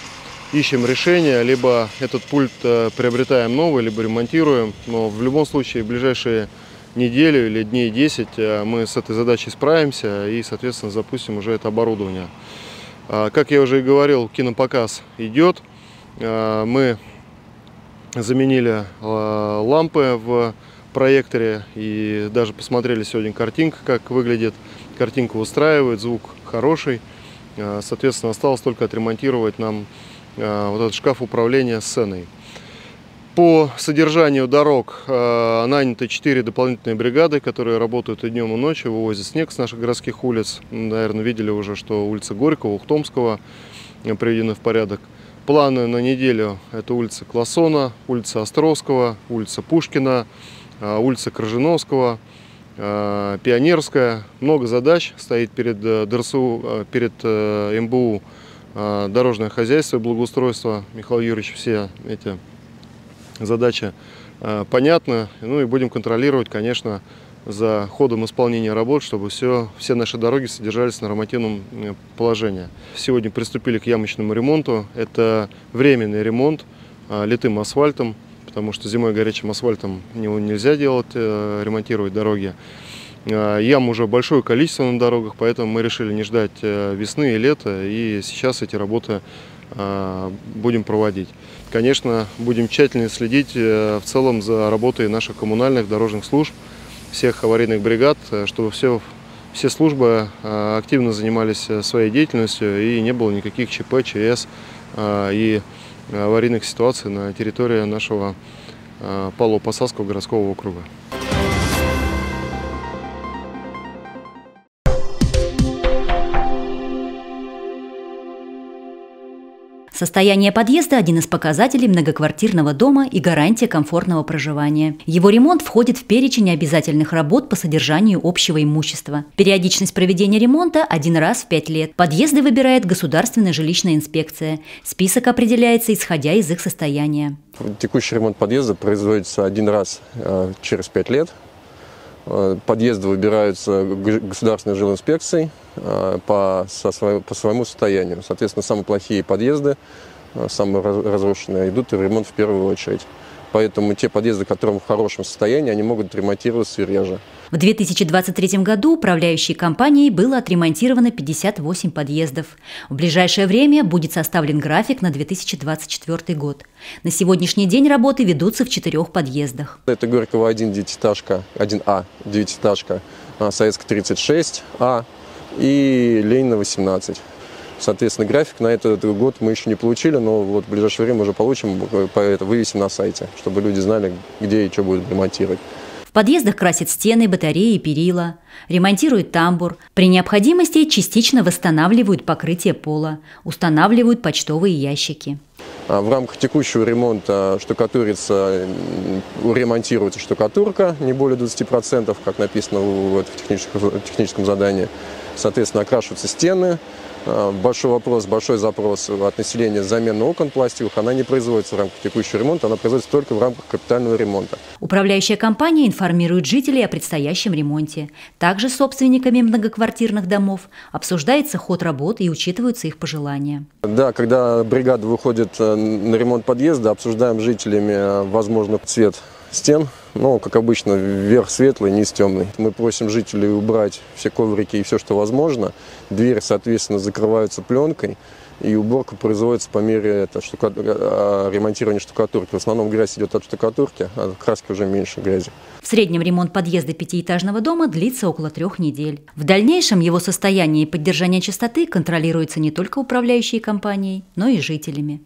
ищем решение, либо этот пульт приобретаем новый, либо ремонтируем. Но в любом случае в ближайшие неделю или дней 10 э, мы с этой задачей справимся и, соответственно, запустим уже это оборудование. А, как я уже и говорил, кинопоказ идет. А, мы заменили а, лампы в проекторе и даже посмотрели сегодня картинка, как выглядит. Картинка устраивает, звук хороший. Соответственно, осталось только отремонтировать нам вот этот шкаф управления сценой. По содержанию дорог э, наняты 4 дополнительные бригады, которые работают и днем, и ночью, вывозят снег с наших городских улиц. Наверное, видели уже, что улица Горького, Ухтомского приведены в порядок. Планы на неделю – это улица Классона, улица Островского, улица Пушкина, э, улица Крыжиновского, Пионерская. Много задач стоит перед ДРСУ, перед МБУ дорожное хозяйство и благоустройство. Михаил Юрьевич все эти задачи а, понятны. Ну и будем контролировать, конечно, за ходом исполнения работ, чтобы все, все наши дороги содержались в нормативном э, положении. Сегодня приступили к ямочному ремонту. Это временный ремонт а, литым асфальтом, потому что зимой горячим асфальтом него нельзя делать, э, ремонтировать дороги. Ям уже большое количество на дорогах, поэтому мы решили не ждать э, весны и лета, и сейчас эти работы будем проводить. Конечно, будем тщательно следить э, в целом за работой наших коммунальных дорожных служб, всех аварийных бригад, э, чтобы все, все службы активно занимались своей деятельностью и не было никаких ЧП, ЧС и аварийных ситуаций на территории нашего э, Павлово-Посадского городского округа. Состояние подъезда – один из показателей многоквартирного дома и гарантия комфортного проживания. Его ремонт входит в перечень обязательных работ по содержанию общего имущества. Периодичность проведения ремонта – один раз в пять лет. Подъезды выбирает Государственная жилищная инспекция. Список определяется, исходя из их состояния. Текущий ремонт подъезда производится один раз э, через пять лет. Э, подъезды выбираются государственной жилинспекцией э, по, со своему, по своему состоянию. Соответственно, самые плохие подъезды, э, самые разрушенные, идут в ремонт в первую очередь. Поэтому те подъезды, которые в хорошем состоянии, они могут ремонтироваться реже. В 2023 году управляющей компанией было отремонтировано 58 подъездов. В ближайшее время будет составлен график на 2024 год. На сегодняшний день работы ведутся в четырех подъездах. Это Горького 1 девятиэтажка, 1А девятиэтажка, а, Советская 36А и Ленина 18. Соответственно, график на этот год мы еще не получили, но вот в ближайшее время уже получим, это вывесим на сайте, чтобы люди знали, где и что будут ремонтировать подъездах красят стены, батареи перила, ремонтируют тамбур. При необходимости частично восстанавливают покрытие пола, устанавливают почтовые ящики. А в рамках текущего ремонта штукатурится, ремонтируется штукатурка не более 20%, как написано в техническом, техническом задании. Соответственно, окрашиваются стены, большой вопрос, большой запрос от населения замена окон пластиковых, она не производится в рамках текущего ремонта, она производится только в рамках капитального ремонта. Управляющая компания информирует жителей о предстоящем ремонте. Также с собственниками многоквартирных домов обсуждается ход работы и учитываются их пожелания. Да, когда бригада выходит э, на ремонт подъезда, обсуждаем с жителями, э, возможно, цвет стен. Ну, как обычно, верх светлый, низ темный. Мы просим жителей убрать все коврики и все, что возможно. Двери, соответственно, закрываются пленкой. И уборка производится по мере это, штука... А, ремонтирования штукатурки. В основном грязь идет от штукатурки, а краски уже меньше грязи. В среднем ремонт подъезда пятиэтажного дома длится около трех недель. В дальнейшем его состояние и поддержание чистоты контролируется не только управляющей компанией, но и жителями.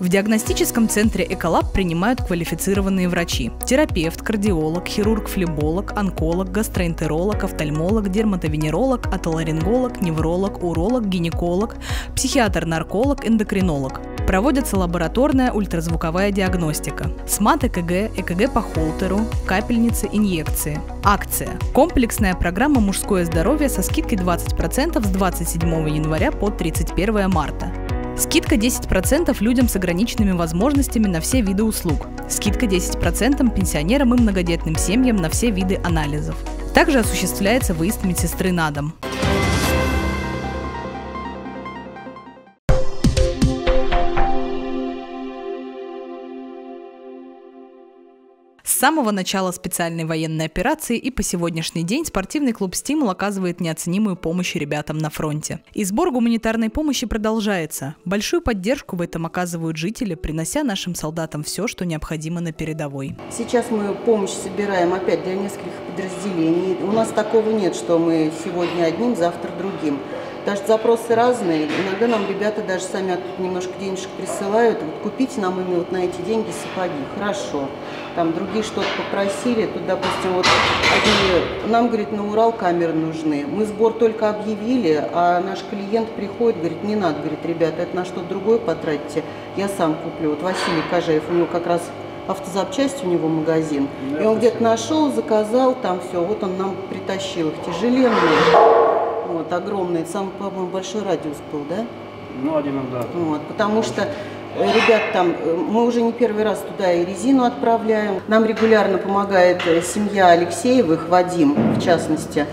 В диагностическом центре «Эколаб» принимают квалифицированные врачи. Терапевт, кардиолог, хирург, флеболог, онколог, гастроэнтеролог, офтальмолог, дерматовенеролог, атоларинголог, невролог, уролог, гинеколог, психиатр-нарколог, эндокринолог. Проводится лабораторная ультразвуковая диагностика. СМАТ ЭКГ, ЭКГ по холтеру, капельницы, инъекции. Акция. Комплексная программа «Мужское здоровье» со скидкой 20% с 27 января по 31 марта. Скидка 10% людям с ограниченными возможностями на все виды услуг. Скидка 10% пенсионерам и многодетным семьям на все виды анализов. Также осуществляется выезд медсестры на дом. Самого начала специальной военной операции и по сегодняшний день спортивный клуб «Стимул» оказывает неоценимую помощь ребятам на фронте. И сбор гуманитарной помощи продолжается. Большую поддержку в этом оказывают жители, принося нашим солдатам все, что необходимо на передовой. Сейчас мы помощь собираем опять для нескольких подразделений. У нас такого нет, что мы сегодня одним, завтра другим. Даже запросы разные. Иногда нам ребята даже сами немножко денежек присылают. Вот купите нам именно вот на эти деньги сапоги. Хорошо там другие что-то попросили, тут, допустим, вот одни, нам, говорит, на Урал камеры нужны. Мы сбор только объявили, а наш клиент приходит, говорит, не надо, говорит, ребята, это на что-то другое потратите, я сам куплю. Вот Василий Кажаев, у него как раз автозапчасти, у него магазин. И он где-то нашел, заказал, там все, вот он нам притащил их тяжеленные, вот, огромные, самый, по-моему, большой радиус был, да? Ну, один, да. Вот, потому что Ребят там, э, мы уже не первый раз туда и резину отправляем. Нам регулярно помогает э, семья Алексеевых, Вадим в частности.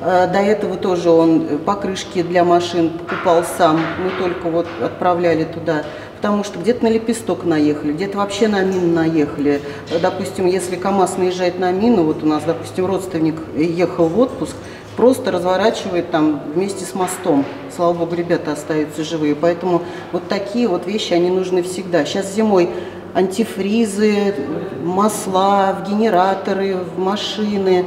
Э, до этого тоже он покрышки для машин покупал сам. Мы только вот отправляли туда. Потому что где-то на лепесток наехали, где-то вообще на мину наехали. Допустим, если КАМАЗ наезжает на мину, вот у нас, допустим, родственник ехал в отпуск, просто разворачивает там вместе с мостом. Слава богу, ребята остаются живые. Поэтому вот такие вот вещи, они нужны всегда. Сейчас зимой антифризы, масла в генераторы, в машины.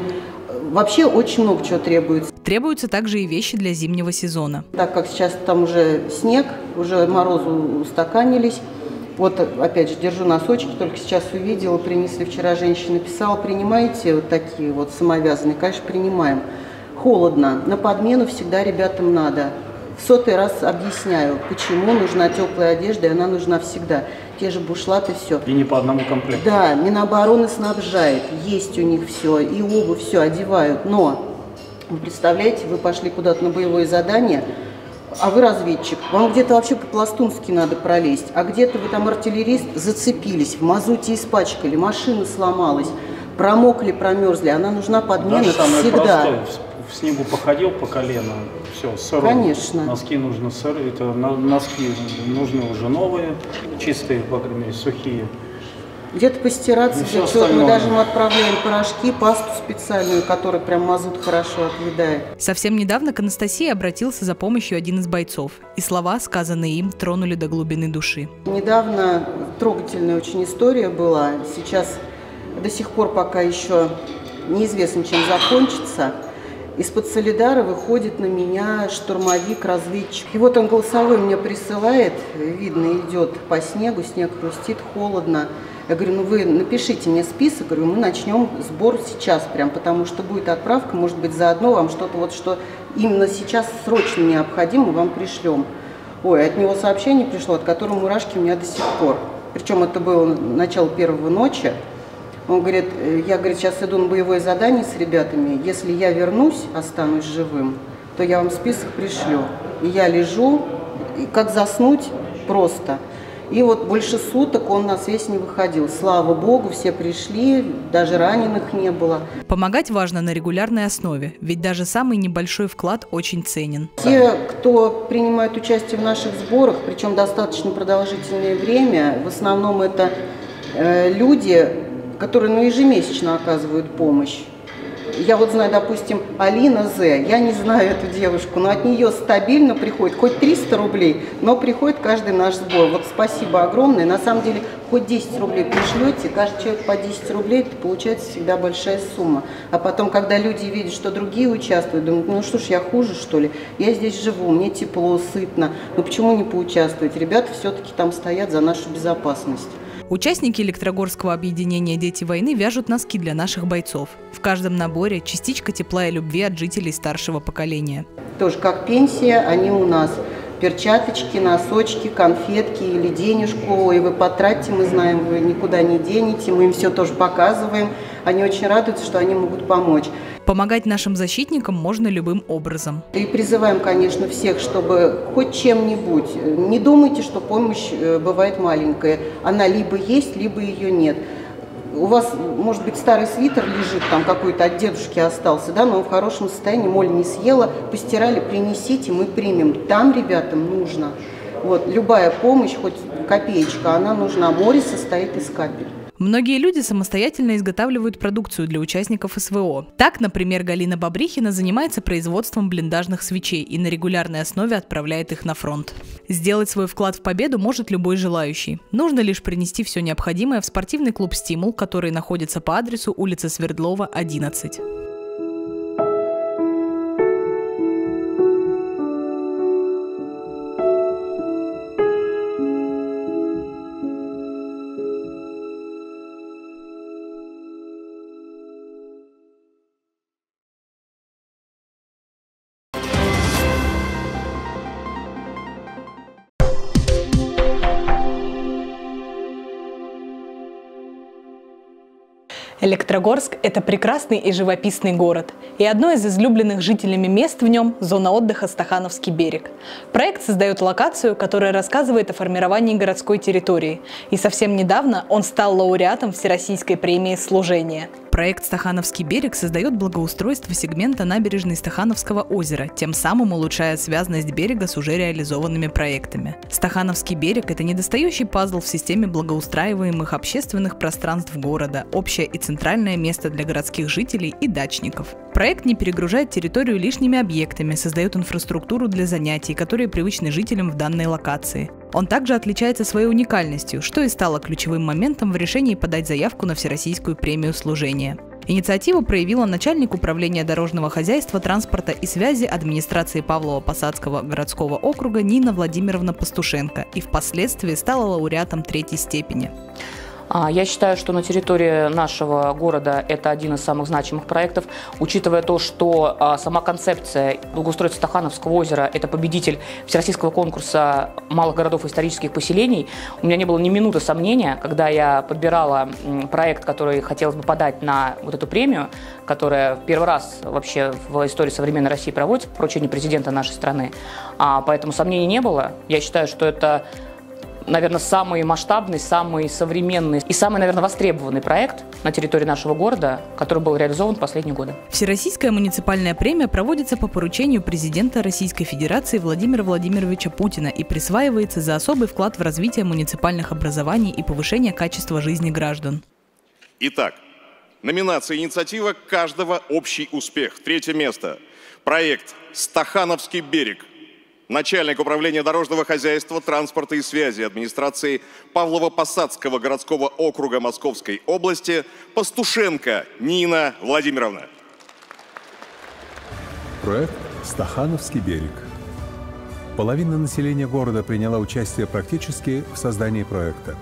Вообще очень много чего требуется. Требуются также и вещи для зимнего сезона. Так как сейчас там уже снег, уже морозы устаканились, Вот, опять же, держу носочки, только сейчас увидела, принесли вчера женщина писала, принимаете вот такие вот самовязанные? Конечно, принимаем. Холодно, на подмену всегда ребятам надо. В сотый раз объясняю, почему нужна теплая одежда, и она нужна всегда. Те же бушлаты, все. И не по одному комплекту. Да, Минобороны снабжает, есть у них все, и обувь, все одевают. Но, вы представляете, вы пошли куда-то на боевое задание, а вы разведчик, вам где-то вообще по-пластунски надо пролезть, а где-то вы там артиллерист, зацепились, в мазуте испачкали, машина сломалась, промокли, промерзли, она нужна подмена Даже всегда. простое, в- снегу походил по колено, все, сырой. Конечно. Носки нужно сырые, это носки нужны уже новые, чистые, по крайней мере, сухие. Где-то постираться, для чего мы даже мы отправляем порошки, пасту специальную, которая прям мазут хорошо отъедает. Совсем недавно к Анастасии обратился за помощью один из бойцов, и слова, сказанные им, тронули до глубины души. Недавно трогательная очень история была. Сейчас до сих пор пока еще неизвестно, чем закончится. Из-под Солидара выходит на меня штурмовик-разведчик. И вот он голосовой мне присылает, видно, идет по снегу, снег хрустит, холодно. Я говорю, ну вы напишите мне список, говорю, мы начнем сбор сейчас прям, потому что будет отправка, может быть, заодно вам что-то вот, что именно сейчас срочно необходимо, вам пришлем. Ой, от него сообщение пришло, от которого мурашки у меня до сих пор. Причем это было начало первого ночи. Он говорит, «Э, я, говорит, сейчас иду на боевое задание с ребятами. Если я вернусь, останусь живым, то я вам список пришлю. И я лежу, и как заснуть просто. И вот больше суток он на связь не выходил. Слава богу, все пришли, даже раненых не было. Помогать важно на регулярной основе, ведь даже самый небольшой вклад очень ценен. Те, кто принимает участие в наших сборах, причем достаточно продолжительное время, в основном это э, люди, которые ну, ежемесячно оказывают помощь. Я вот знаю, допустим, Алина З. Я не знаю эту девушку, но от нее стабильно приходит хоть 300 рублей, но приходит каждый наш сбор. Вот спасибо огромное. На самом деле, хоть 10 рублей пришлете, каждый человек по 10 рублей, это получается всегда большая сумма. А потом, когда люди видят, что другие участвуют, думают, ну что ж, я хуже, что ли? Я здесь живу, мне тепло, сытно. Ну почему не поучаствовать? Ребята все-таки там стоят за нашу безопасность. Участники Электрогорского объединения «Дети войны» вяжут носки для наших бойцов. В каждом наборе частичка тепла и любви от жителей старшего поколения. Тоже как пенсия, они у нас перчаточки, носочки, конфетки или денежку. И вы потратите, мы знаем, вы никуда не денете, мы им все тоже показываем. Они очень радуются, что они могут помочь. Помогать нашим защитникам можно любым образом. И призываем, конечно, всех, чтобы хоть чем-нибудь. Не думайте, что помощь э, бывает маленькая. Она либо есть, либо ее нет. У вас, может быть, старый свитер лежит, там какой-то от дедушки остался, да, но он в хорошем состоянии, моль не съела, постирали, принесите, мы примем. Там ребятам нужно. Вот, любая помощь, хоть копеечка, она нужна. Море состоит из капель. Многие люди самостоятельно изготавливают продукцию для участников СВО. Так, например, Галина Бабрихина занимается производством блиндажных свечей и на регулярной основе отправляет их на фронт. Сделать свой вклад в победу может любой желающий. Нужно лишь принести все необходимое в спортивный клуб «Стимул», который находится по адресу улица Свердлова, 11. Электрогорск – это прекрасный и живописный город. И одно из излюбленных жителями мест в нем – зона отдыха Стахановский берег. Проект создает локацию, которая рассказывает о формировании городской территории. И совсем недавно он стал лауреатом Всероссийской премии «Служение». Проект «Стахановский берег» создает благоустройство сегмента набережной Стахановского озера, тем самым улучшая связность берега с уже реализованными проектами. Стахановский берег – это недостающий пазл в системе благоустраиваемых общественных пространств города, общее и центральное место для городских жителей и дачников. Проект не перегружает территорию лишними объектами, создает инфраструктуру для занятий, которые привычны жителям в данной локации. Он также отличается своей уникальностью, что и стало ключевым моментом в решении подать заявку на Всероссийскую премию служения. Инициативу проявила начальник управления дорожного хозяйства, транспорта и связи администрации Павлова-Посадского городского округа Нина Владимировна Пастушенко и впоследствии стала лауреатом третьей степени. А, я считаю, что на территории нашего города это один из самых значимых проектов, учитывая то, что а, сама концепция благоустройства Стахановского озера – это победитель Всероссийского конкурса малых городов и исторических поселений. У меня не было ни минуты сомнения, когда я подбирала проект, который хотелось бы подать на вот эту премию, которая в первый раз вообще в истории современной России проводится по поручению президента нашей страны. А, поэтому сомнений не было. Я считаю, что это наверное, самый масштабный, самый современный и самый, наверное, востребованный проект на территории нашего города, который был реализован в последние годы. Всероссийская муниципальная премия проводится по поручению президента Российской Федерации Владимира Владимировича Путина и присваивается за особый вклад в развитие муниципальных образований и повышение качества жизни граждан. Итак, номинация инициатива каждого общий успех. Третье место. Проект «Стахановский берег» начальник управления дорожного хозяйства, транспорта и связи администрации Павлово-Посадского городского округа Московской области Пастушенко Нина Владимировна. Проект «Стахановский берег». Половина населения города приняла участие практически в создании проекта,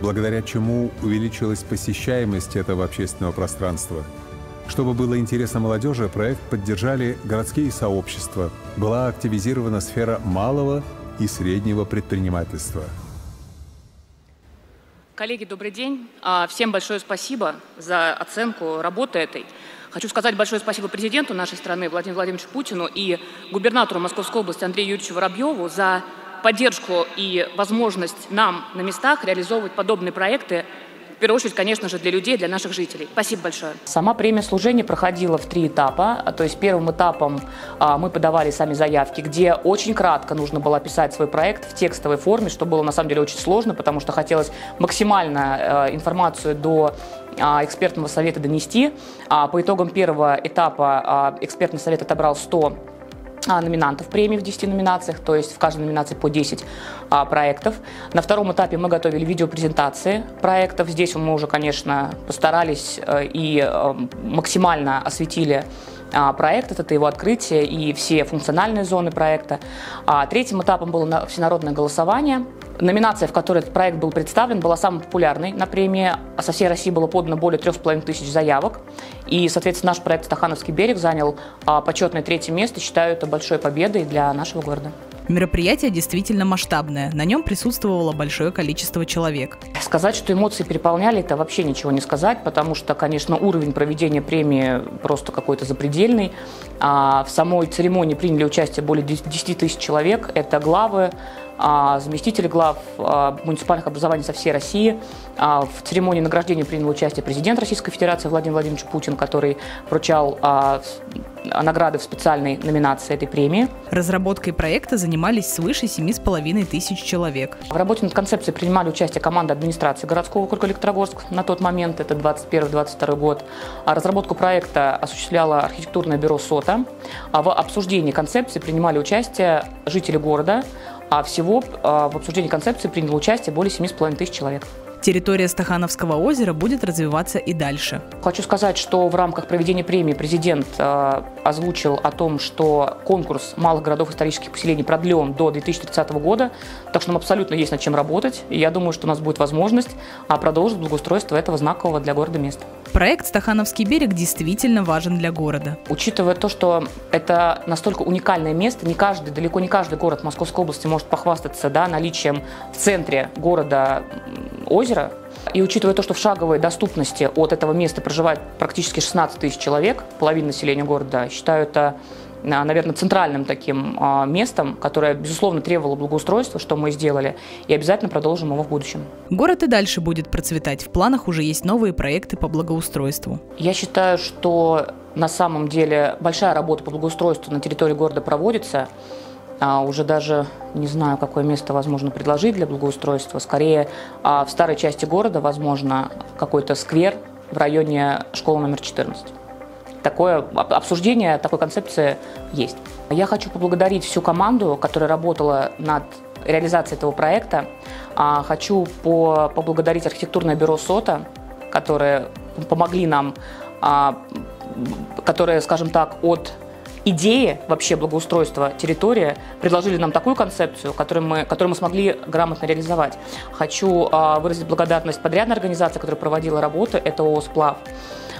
благодаря чему увеличилась посещаемость этого общественного пространства – чтобы было интересно молодежи, проект поддержали городские сообщества. Была активизирована сфера малого и среднего предпринимательства. Коллеги, добрый день. А, всем большое спасибо за оценку работы этой. Хочу сказать большое спасибо президенту нашей страны Владимиру Владимировичу Путину и губернатору Московской области Андрею Юрьевичу Воробьеву за поддержку и возможность нам на местах реализовывать подобные проекты первую очередь, конечно же, для людей, для наших жителей. Спасибо большое. Сама премия служения проходила в три этапа. То есть первым этапом а, мы подавали сами заявки, где очень кратко нужно было описать свой проект в текстовой форме, что было на самом деле очень сложно, потому что хотелось максимально а, информацию до а, экспертного совета донести. А, по итогам первого этапа а, экспертный совет отобрал 100 а, номинантов премии в 10 номинациях, то есть в каждой номинации по 10 а, проектов. На втором этапе мы готовили видеопрезентации проектов. Здесь мы уже, конечно, постарались э, и э, максимально осветили а, проект, это его открытие и все функциональные зоны проекта. А третьим этапом было всенародное голосование – Номинация, в которой этот проект был представлен, была самой популярной на премии. Со всей России было подано более трех с половиной тысяч заявок. И, соответственно, наш проект «Стахановский берег» занял а, почетное третье место. Считаю это большой победой для нашего города. Мероприятие действительно масштабное. На нем присутствовало большое количество человек. Сказать, что эмоции переполняли, это вообще ничего не сказать, потому что, конечно, уровень проведения премии просто какой-то запредельный. А в самой церемонии приняли участие более 10 тысяч человек. Это главы, а, заместители глав а, муниципальных образований со всей России. А, в церемонии награждения принял участие президент Российской Федерации Владимир Владимирович Путин, который вручал награды в специальной номинации этой премии. Разработкой проекта занимались свыше 7,5 тысяч человек. В работе над концепцией принимали участие команда администрации городского округа Электрогорск на тот момент, это 21-22 год. Разработку проекта осуществляло архитектурное бюро СОТа. В обсуждении концепции принимали участие жители города, а всего а, в обсуждении концепции приняло участие более 7,5 тысяч человек. Территория Стахановского озера будет развиваться и дальше. Хочу сказать, что в рамках проведения премии президент э, озвучил о том, что конкурс малых городов исторических поселений продлен до 2030 года, так что нам абсолютно есть над чем работать. И я думаю, что у нас будет возможность а, продолжить благоустройство этого знакового для города места. Проект «Стахановский берег» действительно важен для города. Учитывая то, что это настолько уникальное место, не каждый, далеко не каждый город Московской области может похвастаться да, наличием в центре города озера. И учитывая то, что в шаговой доступности от этого места проживает практически 16 тысяч человек, половина населения города, считаю это наверное, центральным таким а, местом, которое, безусловно, требовало благоустройства, что мы сделали, и обязательно продолжим его в будущем. Город и дальше будет процветать. В планах уже есть новые проекты по благоустройству. Я считаю, что на самом деле большая работа по благоустройству на территории города проводится. А, уже даже не знаю, какое место возможно предложить для благоустройства. Скорее, а, в старой части города, возможно, какой-то сквер в районе школы номер 14. Такое обсуждение такой концепции есть. Я хочу поблагодарить всю команду, которая работала над реализацией этого проекта. А, хочу поблагодарить архитектурное бюро СОТа, которые помогли нам а, которые, скажем так, от идеи вообще благоустройства территории предложили нам такую концепцию, которую мы, которую мы смогли грамотно реализовать. Хочу а, выразить благодарность подрядной организации, которая проводила работу, это ООО «Сплав».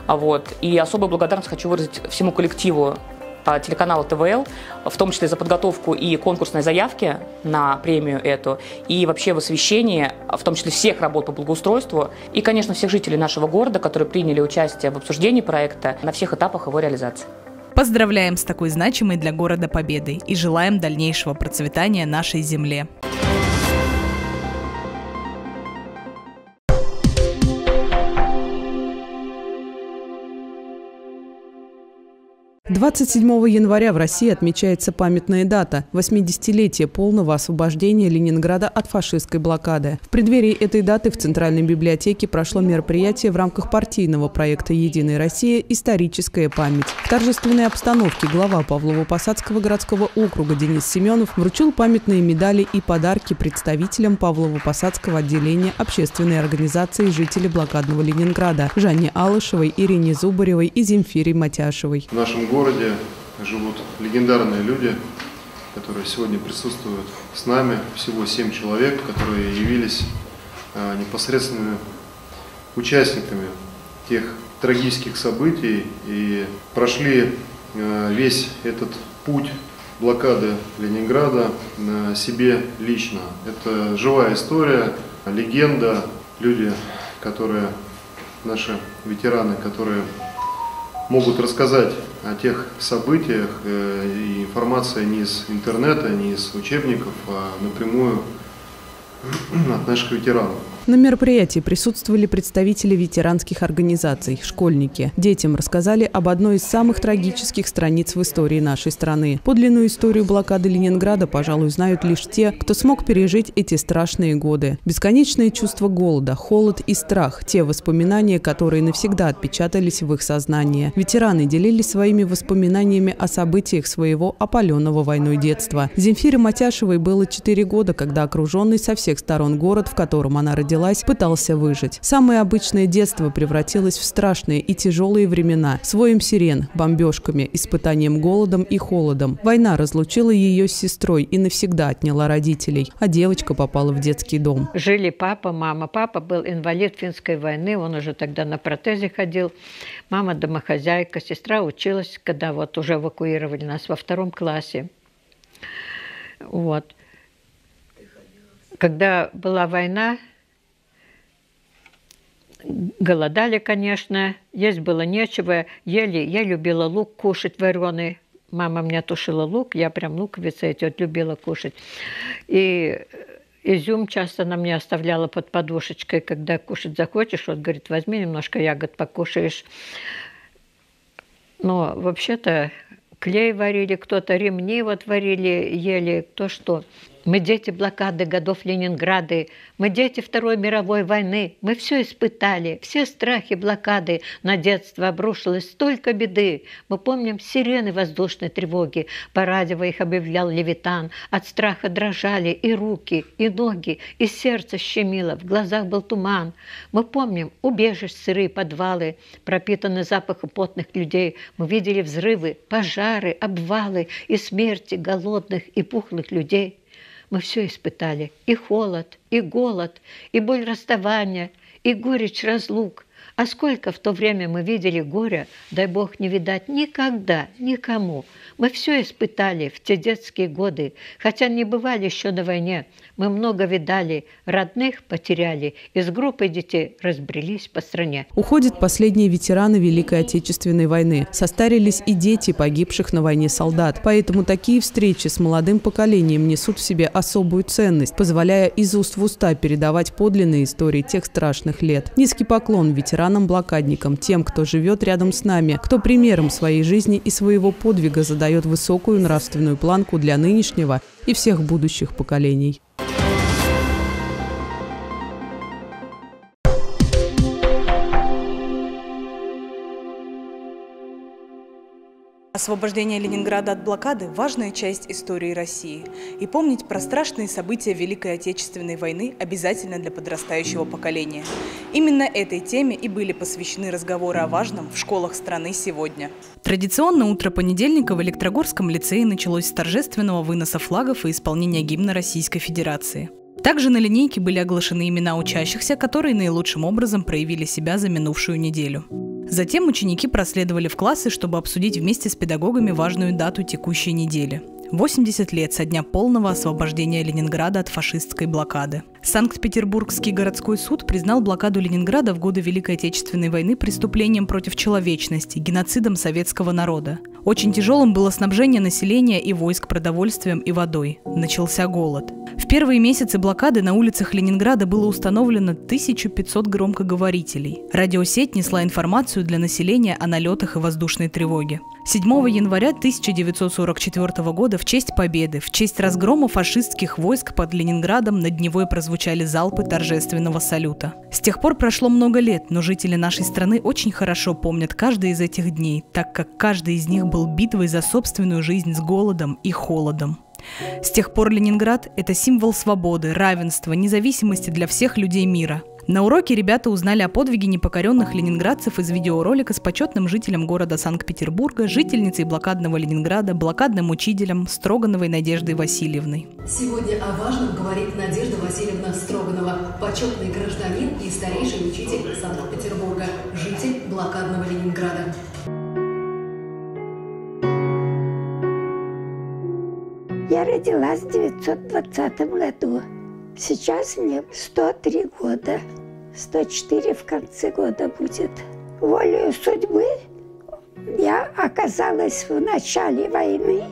Вот. И особую благодарность хочу выразить всему коллективу а, телеканала ТВЛ, в том числе за подготовку и конкурсной заявки на премию эту, и вообще в освещении, в том числе всех работ по благоустройству, и, конечно, всех жителей нашего города, которые приняли участие в обсуждении проекта на всех этапах его реализации. Поздравляем с такой значимой для города победой и желаем дальнейшего процветания нашей земле. 27 января в России отмечается памятная дата – 80-летие полного освобождения Ленинграда от фашистской блокады. В преддверии этой даты в Центральной библиотеке прошло мероприятие в рамках партийного проекта «Единая Россия. Историческая память». В торжественной обстановке глава Павлово-Посадского городского округа Денис Семенов вручил памятные медали и подарки представителям Павлово-Посадского отделения общественной организации «Жители блокадного Ленинграда» Жанне Алышевой, Ирине Зубаревой и Земфире Матяшевой. В нашем городе городе живут легендарные люди, которые сегодня присутствуют с нами. Всего семь человек, которые явились а, непосредственными участниками тех трагических событий и прошли а, весь этот путь блокады Ленинграда на себе лично. Это живая история, легенда, люди, которые, наши ветераны, которые могут рассказать о тех событиях, э, и информация не из интернета, не из учебников, а напрямую от наших ветеранов. На мероприятии присутствовали представители ветеранских организаций, школьники. Детям рассказали об одной из самых трагических страниц в истории нашей страны. Подлинную историю блокады Ленинграда, пожалуй, знают лишь те, кто смог пережить эти страшные годы. Бесконечное чувство голода, холод и страх – те воспоминания, которые навсегда отпечатались в их сознании. Ветераны делились своими воспоминаниями о событиях своего опаленного войной детства. Земфире Матяшевой было 4 года, когда окруженный со всех сторон город, в котором она родилась, родилась, пытался выжить. Самое обычное детство превратилось в страшные и тяжелые времена. Своим сирен, бомбежками, испытанием голодом и холодом. Война разлучила ее с сестрой и навсегда отняла родителей, а девочка попала в детский дом. Жили папа, мама. Папа был инвалид финской войны, он уже тогда на протезе ходил. Мама домохозяйка, сестра училась, когда вот уже эвакуировали нас во втором классе. Вот. Когда была война, голодали, конечно, есть было нечего, ели. Я любила лук кушать вареный. Мама мне тушила лук, я прям луковица эти вот любила кушать. И изюм часто она мне оставляла под подушечкой, когда кушать захочешь, вот, говорит, возьми немножко ягод, покушаешь. Но вообще-то клей варили, кто-то ремни вот варили, ели, кто что. Мы дети блокады годов Ленинграда, мы дети Второй мировой войны, мы все испытали, все страхи блокады, на детство обрушилось столько беды. Мы помним сирены воздушной тревоги, по радио их объявлял Левитан, от страха дрожали и руки, и ноги, и сердце щемило, в глазах был туман. Мы помним убежищ, сырые подвалы, пропитанные запахом потных людей. Мы видели взрывы, пожары, обвалы и смерти голодных и пухлых людей. Мы все испытали. И холод, и голод, и боль расставания, и горечь разлук. А сколько в то время мы видели горя, дай Бог не видать никогда, никому. Мы все испытали в те детские годы, хотя не бывали еще на войне. Мы много видали, родных потеряли, и с группой детей разбрелись по стране. Уходят последние ветераны Великой Отечественной войны. Состарились и дети погибших на войне солдат. Поэтому такие встречи с молодым поколением несут в себе особую ценность, позволяя из уст в уста передавать подлинные истории тех страшных лет. Низкий поклон ветеранам-блокадникам, тем, кто живет рядом с нами, кто примером своей жизни и своего подвига задает высокую нравственную планку для нынешнего и всех будущих поколений. Освобождение Ленинграда от блокады – важная часть истории России. И помнить про страшные события Великой Отечественной войны обязательно для подрастающего поколения. Именно этой теме и были посвящены разговоры о важном в школах страны сегодня. Традиционно утро понедельника в Электрогорском лицее началось с торжественного выноса флагов и исполнения гимна Российской Федерации. Также на линейке были оглашены имена учащихся, которые наилучшим образом проявили себя за минувшую неделю. Затем ученики проследовали в классы, чтобы обсудить вместе с педагогами важную дату текущей недели. 80 лет со дня полного освобождения Ленинграда от фашистской блокады. Санкт-Петербургский городской суд признал блокаду Ленинграда в годы Великой Отечественной войны преступлением против человечности, геноцидом советского народа. Очень тяжелым было снабжение населения и войск продовольствием и водой. Начался голод. В первые месяцы блокады на улицах Ленинграда было установлено 1500 громкоговорителей. Радиосеть несла информацию для населения о налетах и воздушной тревоге. 7 января 1944 года в честь победы, в честь разгрома фашистских войск под Ленинградом над Невой прозвучали залпы торжественного салюта. С тех пор прошло много лет, но жители нашей страны очень хорошо помнят каждый из этих дней, так как каждый из них был битвой за собственную жизнь с голодом и холодом. С тех пор Ленинград – это символ свободы, равенства, независимости для всех людей мира. На уроке ребята узнали о подвиге непокоренных ленинградцев из видеоролика с почетным жителем города Санкт-Петербурга, жительницей блокадного Ленинграда, блокадным учителем Строгановой Надеждой Васильевной. Сегодня о важном говорит Надежда Васильевна Строганова, почетный гражданин и старейший учитель Санкт-Петербурга, житель блокадного Ленинграда. Я родилась в 1920 году. Сейчас мне 103 года. 104 в конце года будет. Волею судьбы я оказалась в начале войны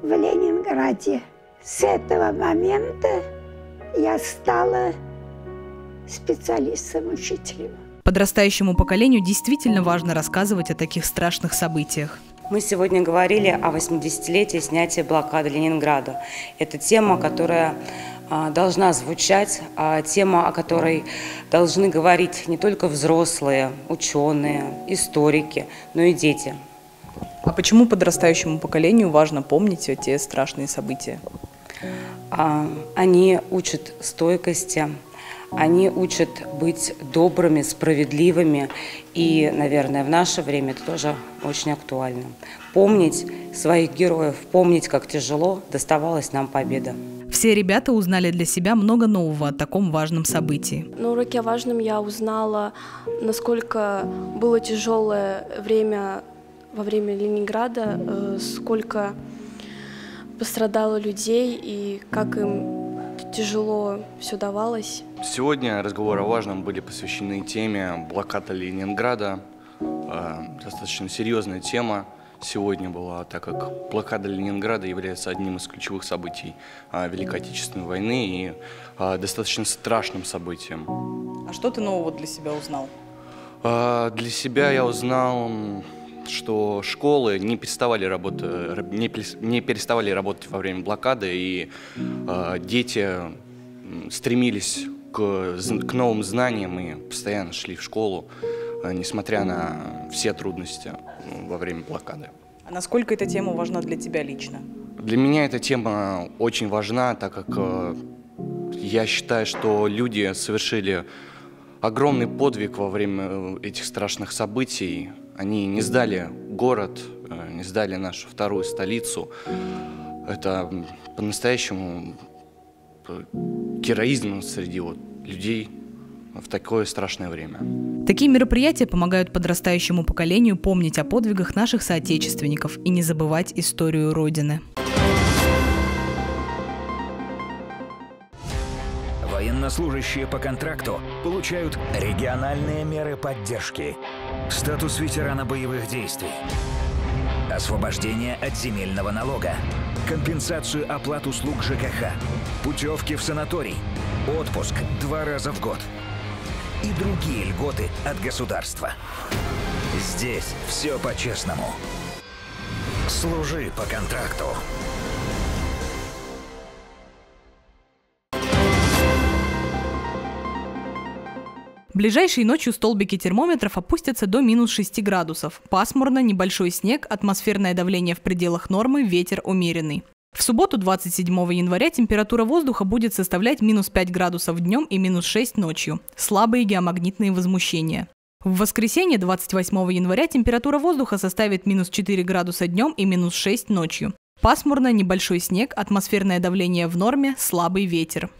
в Ленинграде. С этого момента я стала специалистом-учителем. Подрастающему поколению действительно важно рассказывать о таких страшных событиях. Мы сегодня говорили о 80-летии снятия блокады Ленинграда. Это тема, которая а, должна звучать, а, тема, о которой должны говорить не только взрослые, ученые, историки, но и дети. А почему подрастающему поколению важно помнить те страшные события? А, они учат стойкости, они учат быть добрыми, справедливыми. И, наверное, в наше время это тоже очень актуально. Помнить своих героев, помнить, как тяжело доставалась нам победа. Все ребята узнали для себя много нового о таком важном событии. На уроке о важном я узнала, насколько было тяжелое время во время Ленинграда, э, сколько пострадало людей и как им тяжело все давалось. Сегодня разговоры о важном были посвящены теме блокада Ленинграда. Э, достаточно серьезная тема сегодня была, так как блокада Ленинграда является одним из ключевых событий э, Великой Отечественной войны и э, достаточно страшным событием. А что ты нового для себя узнал? Для себя я узнал что школы не переставали работать, не, переставали работать во время блокады, и э, дети стремились к, к новым знаниям и постоянно шли в школу, э, несмотря на все трудности во время блокады. А насколько эта тема важна для тебя лично? Для меня эта тема очень важна, так как э, я считаю, что люди совершили огромный подвиг во время э, этих страшных событий. Они не сдали город, э, не сдали нашу вторую столицу. Это по-настоящему э, героизм среди вот людей в такое страшное время. Такие мероприятия помогают подрастающему поколению помнить о подвигах наших соотечественников и не забывать историю Родины. Военнослужащие по контракту получают региональные меры поддержки, статус ветерана боевых действий, освобождение от земельного налога, компенсацию оплат услуг ЖКХ, путевки в санаторий, отпуск два раза в год и другие льготы от государства. Здесь все по-честному. Служи по контракту. Ближайшей ночью столбики термометров опустятся до минус 6 градусов. Пасмурно, небольшой снег, атмосферное давление в пределах нормы, ветер умеренный. В субботу 27 января температура воздуха будет составлять минус 5 градусов днем и минус 6 ночью. Слабые геомагнитные возмущения. В воскресенье 28 января температура воздуха составит минус 4 градуса днем и минус 6 ночью. Пасмурно, небольшой снег, атмосферное давление в норме, слабый ветер.